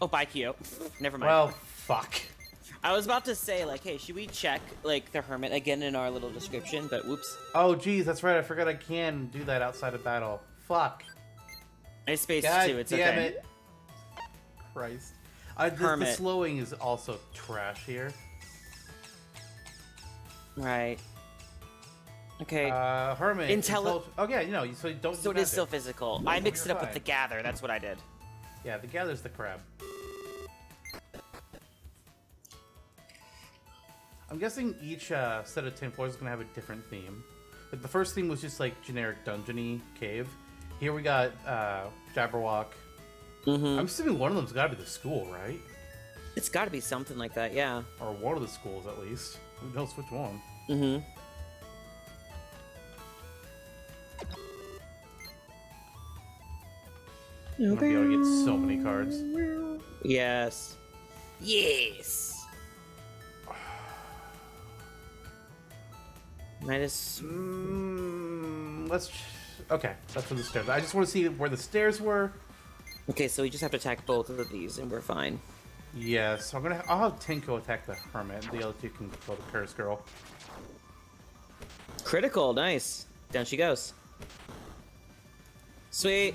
Oh, bye, Kyo. Never mind. Well, fuck. I was about to say, like, hey, should we check, like, the hermit again in our little description? But whoops. Oh, geez, that's right. I forgot I can do that outside of battle. Fuck. I spaced God too. It's damn okay. it. Christ. I, the, the slowing is also trash here. Right. Okay. Uh, Hermit. Intelli- Oh, yeah, you know, you- so you don't so do it is still physical. I mixed it up with the gather. That's what I did. Yeah, the gather's the crab. I'm guessing each uh, set of 10 floors is going to have a different theme. Like the first theme was just like generic dungeony cave. Here we got uh, Jabberwock. Mm-hmm. I'm assuming one of them's got to be the school, right? It's got to be something like that, yeah. Or one of the schools at least. Who knows which one? Mm-hmm. I'm gonna be able to get so many cards. Yes. Yes. Minus. Mm, let's. Okay, that's for the stairs. I just want to see where the stairs were. Okay, so we just have to attack both of these, and we're fine. Yes, I'm gonna. I'll have Tenko attack the hermit. The other two can go the Curse Girl. Critical, nice. Down she goes. Sweet.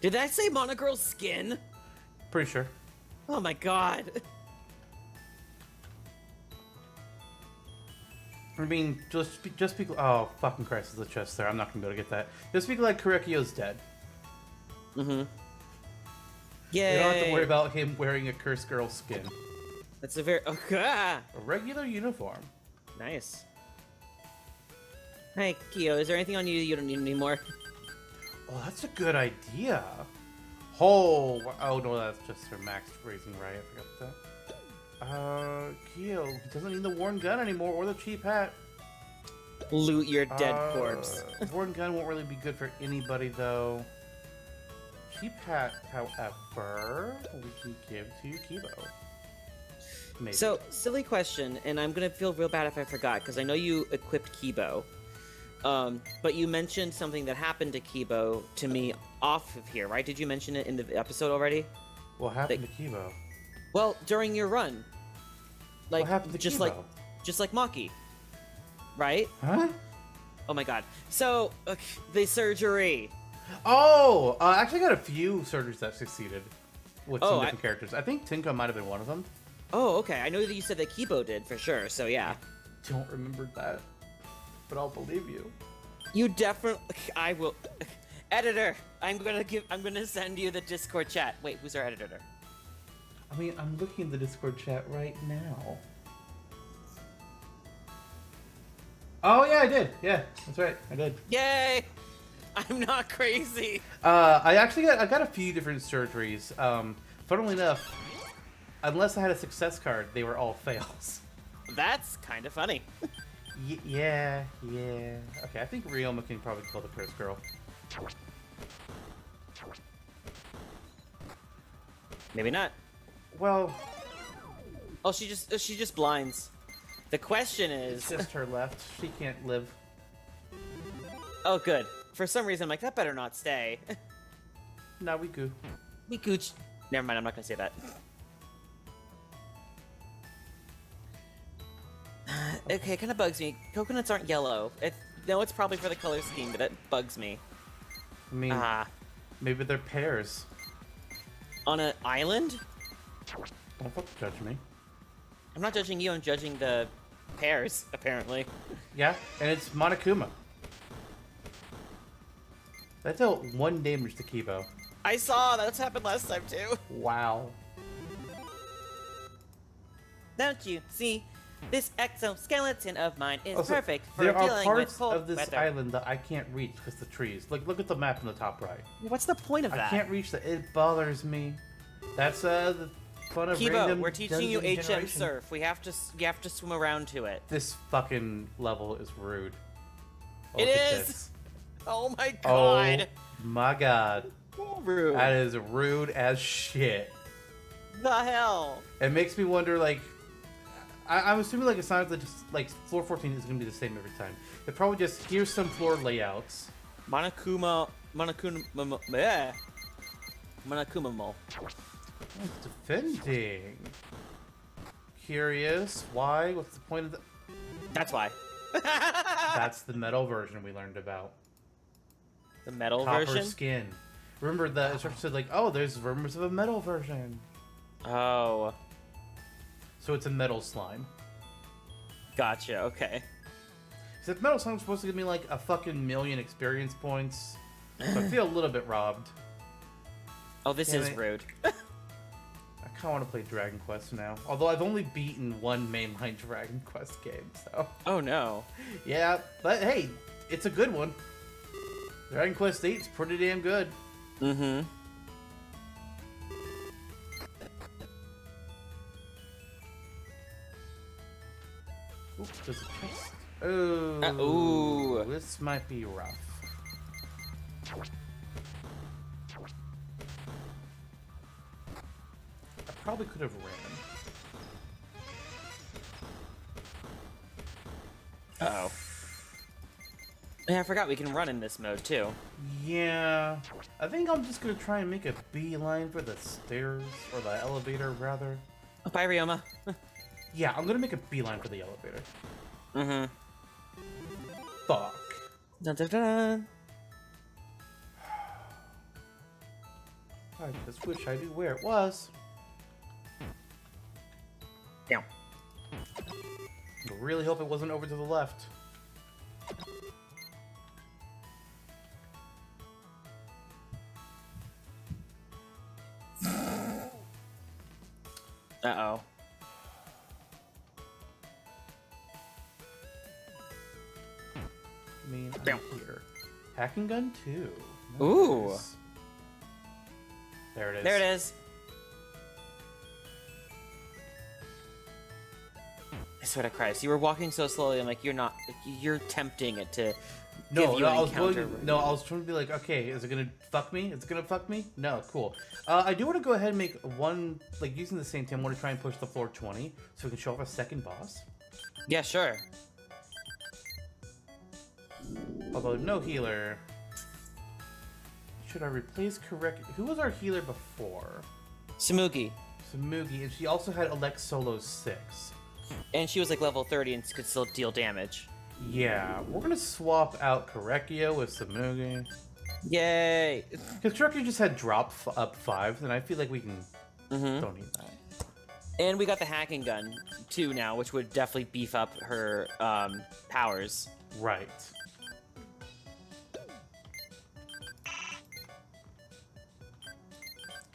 Did that say monogirl skin? Pretty sure. Oh my god. I mean, just be, just be. Oh fucking Christ! There's a chest there. I'm not gonna be able to get that. Just be like Korekiyo's dead. Mm-hmm. Yeah. You don't have to worry about him wearing a cursed Girl skin. That's a very. Ah. A regular uniform. Nice. Hey, Kyo, is there anything on you you don't need anymore? Oh, that's a good idea. Oh, oh no, that's just for max raising, right? I forgot that. Uh, he doesn't need the worn gun anymore or the cheap hat. Loot your dead Uh, corpse. worn gun won't really be good for anybody though. Cheap hat, however, we can give to Kibo. Maybe. So, silly question, and I'm gonna feel real bad if I forgot, because I know you equipped Kibo. Um, but you mentioned something that happened to Kibo to me off of here, right? Did you mention it in the episode already? what happened to Kibo? Well, during your run. Like, what happened to just Kibo? like, just like Maki. Right? Huh? Oh my god. So, uh, the surgery. Oh, uh, actually, got a few surgeries that succeeded with Oh, some I- different characters. I think Tenko might have been one of them. Oh, okay. I know that you said that Kibo did for sure, so yeah. Don't remember that, but I'll believe you. You definitely. I will. Editor, I'm gonna give. I'm gonna send you the Discord chat. Wait, who's our editor? I mean, I'm looking at the Discord chat right now. Oh yeah, I did. Yeah, that's right. I did. Yay! I'm not crazy. Uh, I actually got I got a few different surgeries. Um, funnily enough, unless I had a success card, they were all fails. That's kind of funny. Y- yeah, yeah. Okay, I think Ryoma can probably kill the Curse Girl. Maybe not. Well, Oh, she just. She just blinds. The question it's is. just her left. She can't live. Oh, good. For some reason, I'm like that better not stay. Now we go. Me gooch. Never mind. I'm not gonna say that. okay, it kind of bugs me. Coconuts aren't yellow. It, no, it's probably for the color scheme, but it bugs me. I mean, Ah, maybe they're pears. on an island? Don't fucking judge me. I'm not judging you. I'm judging the pairs. Apparently. Yeah, and it's Monokuma. That's a one damage to Kibo. I saw that's happened last time too. Wow. Don't you see? This exoskeleton of mine is Also, perfect for there are parts with cold of this weather. island that I can't reach because the trees. Like, look at the map in the top right. What's the point of that? I can't reach that. It bothers me. That's uh the fun of Kibo, random we're teaching you HM generation. surf. We have to you have to swim around to it. This fucking level is rude. It Look at this. Oh my oh god. Oh my god. Rude. That is rude as shit. the hell? It makes me wonder, like, I, I'm assuming like it's not that just like floor 14 is gonna be the same every time. It probably just here's some floor layouts. Monokuma. Monokuma. Yeah. Monokuma Mole. Oh, defending. Curious. Why? What's the point of the? That's why. That's the metal version we learned about. the metal Copper version. skin. Remember the instructor said like, oh, there's rumors of a metal version. Oh, So it's a metal slime. gotcha. Okay. Except metal slime's supposed to give me like a fucking million experience points. So I feel a little bit robbed. Oh, this Damn is it. rude. I want to play Dragon Quest now. Although I've only beaten one mainline Dragon Quest game, so oh no. yeah. But hey, it's a good one. Dragon Quest VIII's pretty damn good. Mm-hmm. Ooh, there's a chest. Oh, Uh, ooh. this might be rough. Probably could have ran. Uh oh. Yeah, I forgot we can run in this mode too. Yeah, I think I'm just gonna try and make a beeline for the stairs or the elevator, rather. Oh, bye, Ryoma. Yeah, I'm gonna make a beeline for the elevator. mm-hmm. Fuck. Dun, dun, dun. I just wish I knew where it was. Down. I really hope it wasn't over to the left. Uh oh. I mean, I'm Down. here. Hacking gun too. Ooh. There it is. There it is. Swear to Christ, you were walking so slowly. I'm like, you're not. You're tempting it to No, give you no, I was going, no, I was trying to be like, okay, is it gonna fuck me? Is it gonna fuck me? No, cool. Uh, I do want to go ahead and make one, like using the same team. I want to try and push the floor 20 so we can show off a second boss. Yeah, sure. Although no healer. Should I replace correct? Who was our healer before? Tsumugi. Tsumugi, and she also had Alex Solo 6. And she was like level 30 and could still deal damage. Yeah, we're gonna swap out Korekiyo with Tsumugi. Yay! Because Korekiyo just had drop f- up 5, and I feel like we can. hmm Don't need that. And we got the hacking gun too now, which would definitely beef up her um, powers. Right.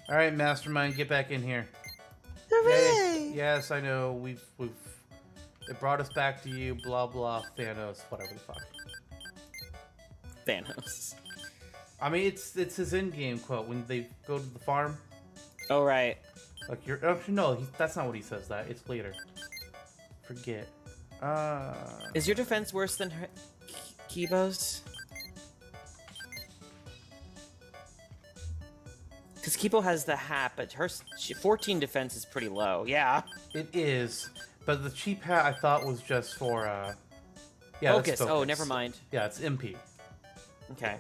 All right, Mastermind, get back in here. Hooray! Yes, I know. We've we've it brought us back to you. Blah blah. Thanos. Whatever the fuck. Thanos. I mean, it's it's his in-game quote when they go to the farm. Oh right. Like you're actually no, he, that's not what he says. That it's later. Forget. Uh. Is your defense worse than her Ki- Kibo's? Because Kibo has the hat, but her she, 14 defense is pretty low. Yeah. It is, but the cheap hat I thought was just for uh. Yeah, that's focus. Oh, never mind. Yeah, it's MP. Okay.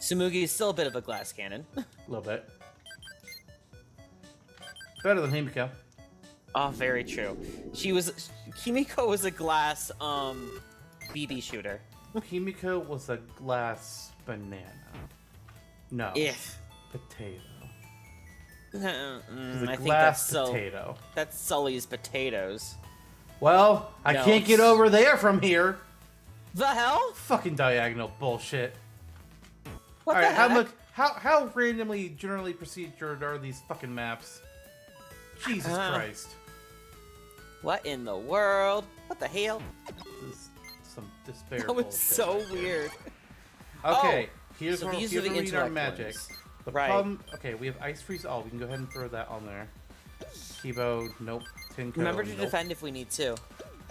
Tsumugi is still a bit of a glass cannon. A little bit. Better than Himiko. oh, very true. She was Kimiko was a glass um BB shooter. Himiko was a glass banana. No. If Potato. Mm, a I think that's Sul- potato. that's Sully's potatoes. Well, I No. can't get over there from here. The hell? Fucking diagonal bullshit. What All the right, how much? How how randomly, generally procedured are these fucking maps? Jesus Uh. Christ! What in the world? What the hell? This is some despair. That was so weird. Okay, here's so where, these are here's the where we need our magic. ones. The right. problem. Okay, we have ice freeze all. We can go ahead and throw that on there. Kibo, nope. Tenko, Remember to nope. defend if we need to.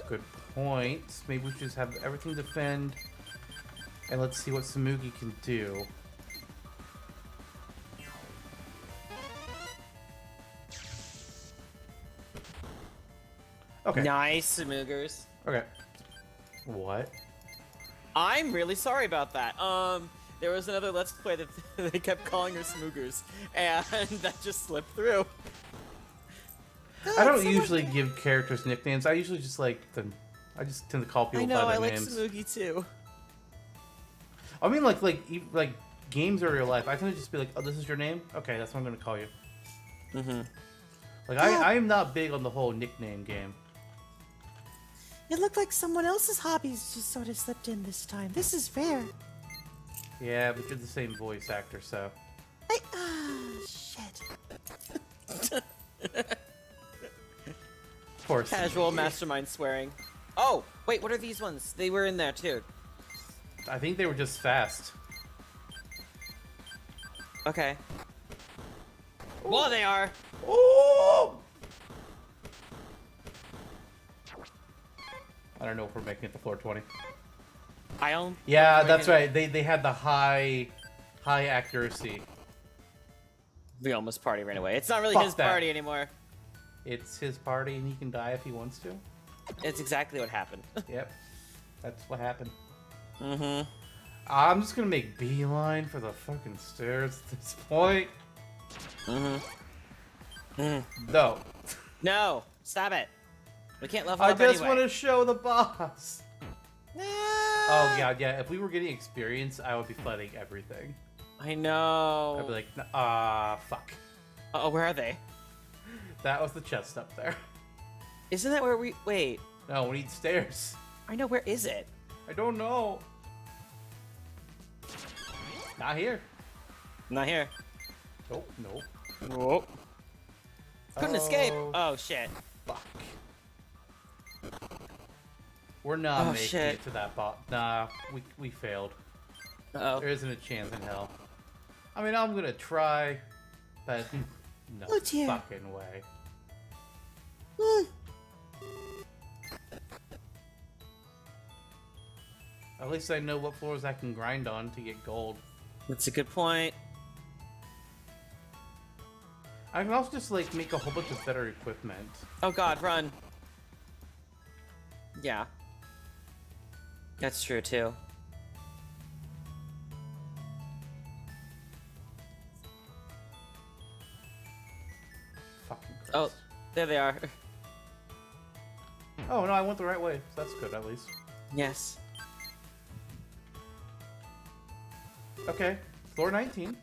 Good point. Maybe we should just have everything defend. And let's see what Tsumugi can do. Okay. Nice, Samugers. Okay. What? I'm really sorry about that. Um, there was another Let's Play that they kept calling her Smoogers, and that just slipped through. I don't someone- usually give characters nicknames. I usually just like the. I just tend to call people I know, by I their like names. Smoogie too. I mean, like like e- like games or real life. I tend to just be like, oh, this is your name. Okay, that's what I'm gonna call you. Mm-hmm. Like Yeah. I I am not big on the whole nickname game. It looked like someone else's hobbies just sort of slipped in this time. This is rare. Yeah, but you're the same voice actor, so. I ah shit. Of course. Casual mastermind swearing. Oh, wait, what are these ones? They were in there too. I think they were just fast. Okay. Well, they are. Oh! I don't know if we're making it to floor 20. I. Yeah, that's right. They they had the high high accuracy. We almost party ran away. It's not really Fuck his that. party anymore. It's his party and he can die if he wants to. It's exactly what happened. Yep. That's what happened. mm-hmm. I'm just gonna make beeline for the fucking stairs at this point. Mm-hmm. No. No, stop it. We can't level I up just anyway. want to show the boss. Ah. Oh god, yeah. If we were getting experience, I would be flooding everything. I know. I'd be like, ah, fuck. oh, where are they? That was the chest up there. Isn't that where we? Wait, No, we need stairs. I know. Where is it? I don't know. Not here. Not here. Nope, nope. Whoa. Couldn't escape. Oh, Oh shit. fuck. We're not Oh, making shit. it to that bot. Nah, we, we failed. Uh There isn't a chance in hell. I mean, I'm gonna try, but no Oh, dear. fucking way. At least I know what floors I can grind on to get gold. That's a good point. I can also just like make a whole bunch of better equipment. Oh god, run. Yeah. That's true too. Fucking Christ. Oh, there they are. Oh no, I went the right way. So that's good at least. Yes. Okay, floor 19.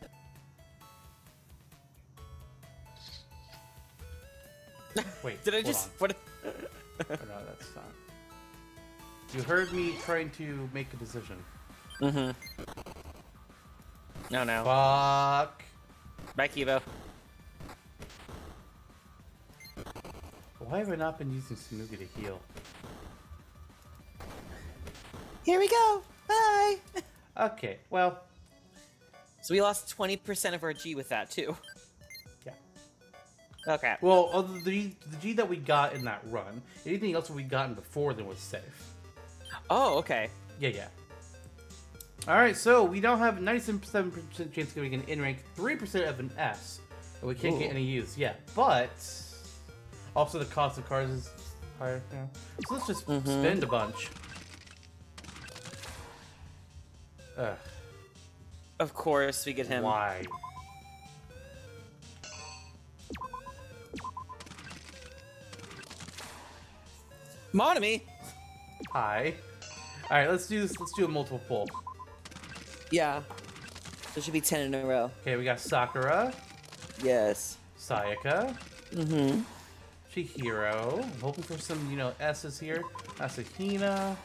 Wait, Did I just on. what? Oh, no, that's not. You heard me trying to make a decision. Mm-hmm. No, no. Fuck. Bye, Kibo. Why have I not been using Tsumugi to heal? Here we go. Bye. Okay, well, So we lost 20% of our G with that too. yeah. Okay. Well, other the the G that we got in that run, anything else that we gotten before then was safe. Oh, okay. Yeah, yeah. All right, so we now have 97% chance of getting an N rank, 3% of an S, and we can't get any use yet. But also the cost of cars is higher. Yeah. So let's just Mhm. spend a bunch. Ugh, Of course, we get him. why? Monomi. Hi. All right, let's do this. Let's do a multiple pull. Yeah. There should be 10 in a row. Okay, we got Sakura, Yes. Sayaka, Mm-hmm. Chihiro. I'm hoping for some, you know, S's here. Asahina,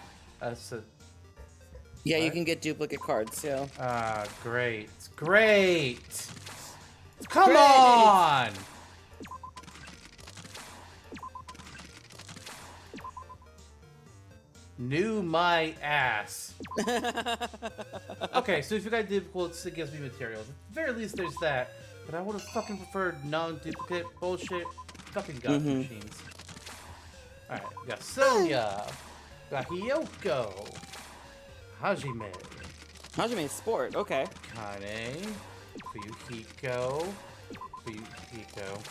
Asa. Yeah, you can get duplicate cards, so. Ah, great, great. Come Great. on. New my ass. Okay, so if you got duplicates, it gives me materials. At the very least, there's that. But I would have fucking preferred non-duplicate bullshit. Fucking god Mhm. machines. Alright, we got Sonia. Got Hiyoko. Hajime. Hajime Sport, okay. Kane. Fuyuhiko. Fuyuhiko.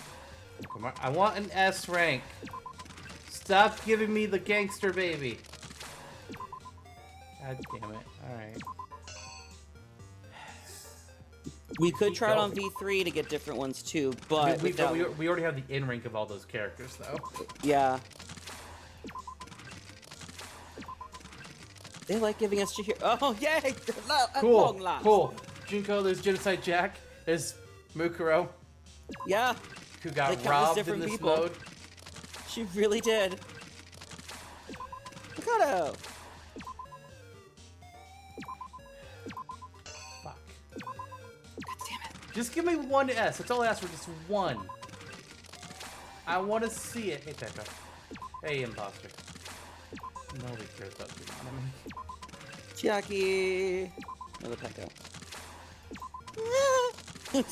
Come on. I want an S rank. Stop giving me the gangster baby. God damn it. Alright. We could Keep try it on. V3 to get different ones too, but we, without- we, we already have the in rank of all those characters, though. yeah. They like giving us to Chihiro. Oh, yay! At Cool. long last. Cool. Junko, there's Genocide Jack. There's Mukuro, Yeah, who got count as robbed in different this people. mode. she really did. Mikado! Just give me one S. That's all I ask for. Just one. I want to see it. Hey, Peko. Hey, imposter. Nobody cares about the enemy. Chiaki! Another Peko.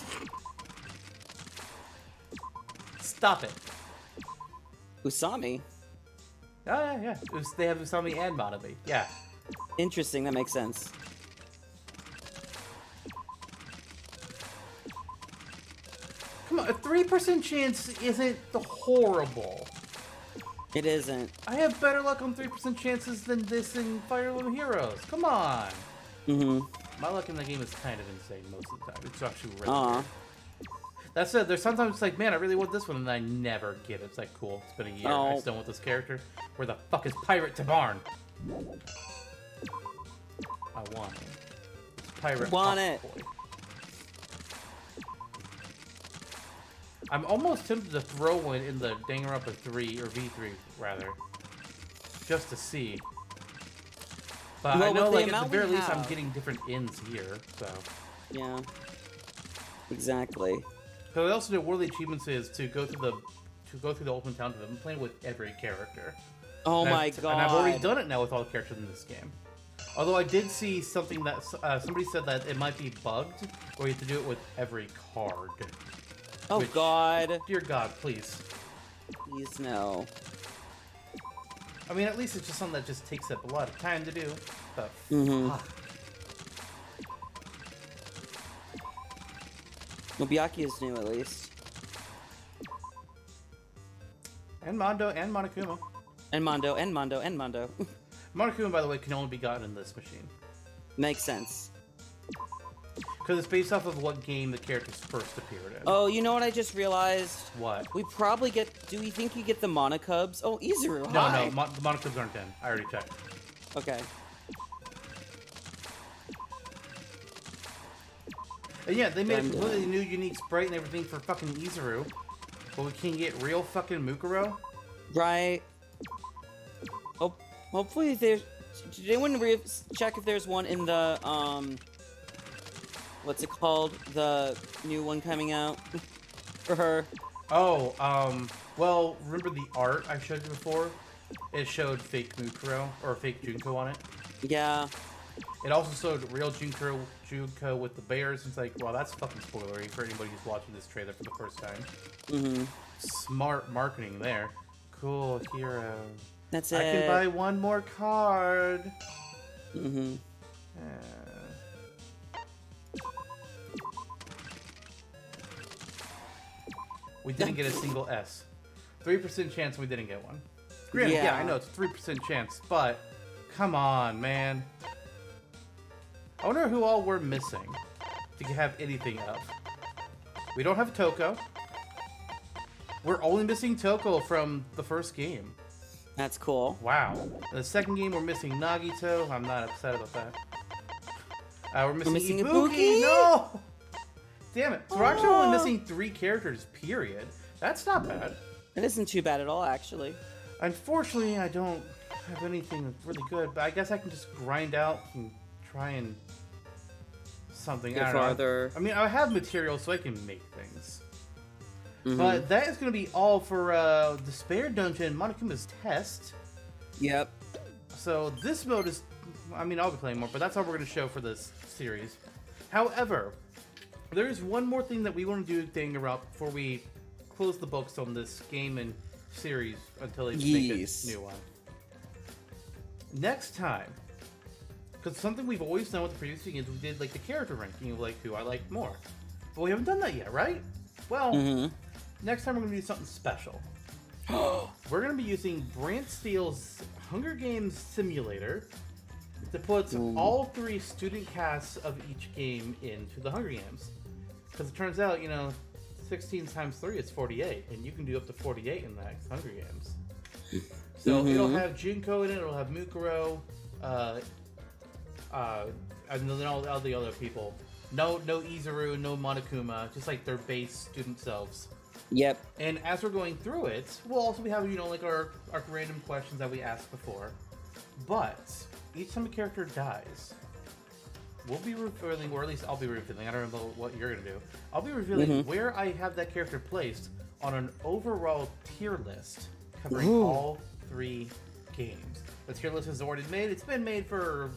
Stop it. Usami? Oh, yeah, yeah. They have Usami and Monomi. Yeah. Interesting, that makes sense. Come on, a 3% chance isn't the horrible. It isn't. I have better luck on 3% chances than this in Fire Emblem Heroes. Come on. Mm-hmm. My luck in the game is kind of insane most of the time. It's actually really Aw. weird. That said, there's sometimes it's like, man, I really want this one, and I never get it. It's like, cool, it's been a year. I Oh. still want this character. Where the fuck is Pirate Tabarn? I want it. It's Pirate Want it. Boy. I'm almost tempted to throw one in the Danganronpa 3, or V3, rather. Just to see. But I Well, know, like, at the very least, I'm getting different ends here, so... Yeah. Exactly. Because I also know one of the achievements is to go through the to go through the open town. I'm playing with every character. Oh And my I've- god. And I've already done it now with all the characters in this game. Although I did see something that uh, somebody said that it might be bugged, or you have to do it with every card. Oh which- god. Dear God, please. Please no. I mean, at least it's just something that just takes up a lot of time to do. But Mhm. fuck. Mobiaki is new at least. and Mondo and Monokuma. And Mondo, and Mondo, and Mondo. Monokuma, by the way, can only be gotten in this machine Makes sense. Because it's based off of what game the characters first appeared in. Oh, you know what I just realized? What? We probably get. Do we think you get the Monokubs? Oh, Izuru. No, hi. no, Mon- the Monokubs aren't in. I already checked. Okay. And yeah, they made a completely new, unique sprite and everything for fucking Izuru. But we can't get real fucking Mukuro? Right. Hope. Hopefully there's. Did anyone re- check if there's one in the um? What's it called? The new one coming out for her. Oh, um, well, remember the art I showed you before? It showed fake Mukuro, or fake Junko on it. Yeah. It also showed real Junko, Junko with the bears. It's like, well, that's fucking spoilery for anybody who's watching this trailer for the first time. Mhm. Smart marketing there. Cool hero. That's I it. I can buy one more card. Mhm. Uh, We didn't get a single S. 3% chance we didn't get one. Granted, yeah. Yeah. I know it's 3% chance, but come on, man. I wonder who all we're missing to have anything of. We don't have Toko. We're only missing Toko from the first game. That's cool. Wow. In the second game, we're missing Nagito. I'm not upset about that. Uh, we're missing, missing Ibuki. Ibuki? No! Damn it. So we're actually only missing three characters, period. That's not bad. It isn't too bad at all, actually. Unfortunately, I don't have anything really good, but I guess I can just grind out and try and something. Go I don't know. farther. I mean, I have material so I can make things. Mhm. But that is going to be all for uh, Despair Dungeon Monokuma's test. Yep. So this mode is, I mean, I'll be playing more, but that's all we're going to show for this series. However, there is one more thing that we want to do thing about before we close the books on this game and series until they make a new one. Next time, because something we've always done with the previous thing is we did like the character ranking of like who I liked more, but we haven't done that yet, right? Well, Mm-hmm. next time we're going to do something special. we're going to be using Brant Steele's Hunger Games Simulator to put Ooh. all three student casts of each game into the Hunger Games. Because it turns out, you know, 16 times 3 is 48, and you can do up to 48 in that Hunger Games. So it'll Mhm. have Junko in it, it'll have Mukuro, uh, uh, and then all, all the other people. No, no Izuru, no Monokuma, just like their base student selves. Yep. And as we're going through it, we'll also be having, you know, like our, our random questions that we asked before. But each time a character dies, we'll be revealing, or at least I'll be revealing, I don't know what you're going to do. I'll be revealing Mhm. where I have that character placed on an overall tier list covering Ooh. all three games. The tier list is already made. It's been made for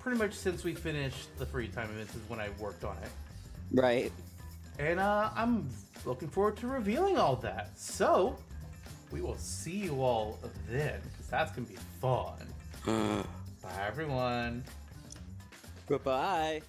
pretty much since we finished the free time events is when I worked on it. Right. And uh, I'm looking forward to revealing all that. So, we will see you all then, because that's going to be fun. Bye, everyone. Goodbye.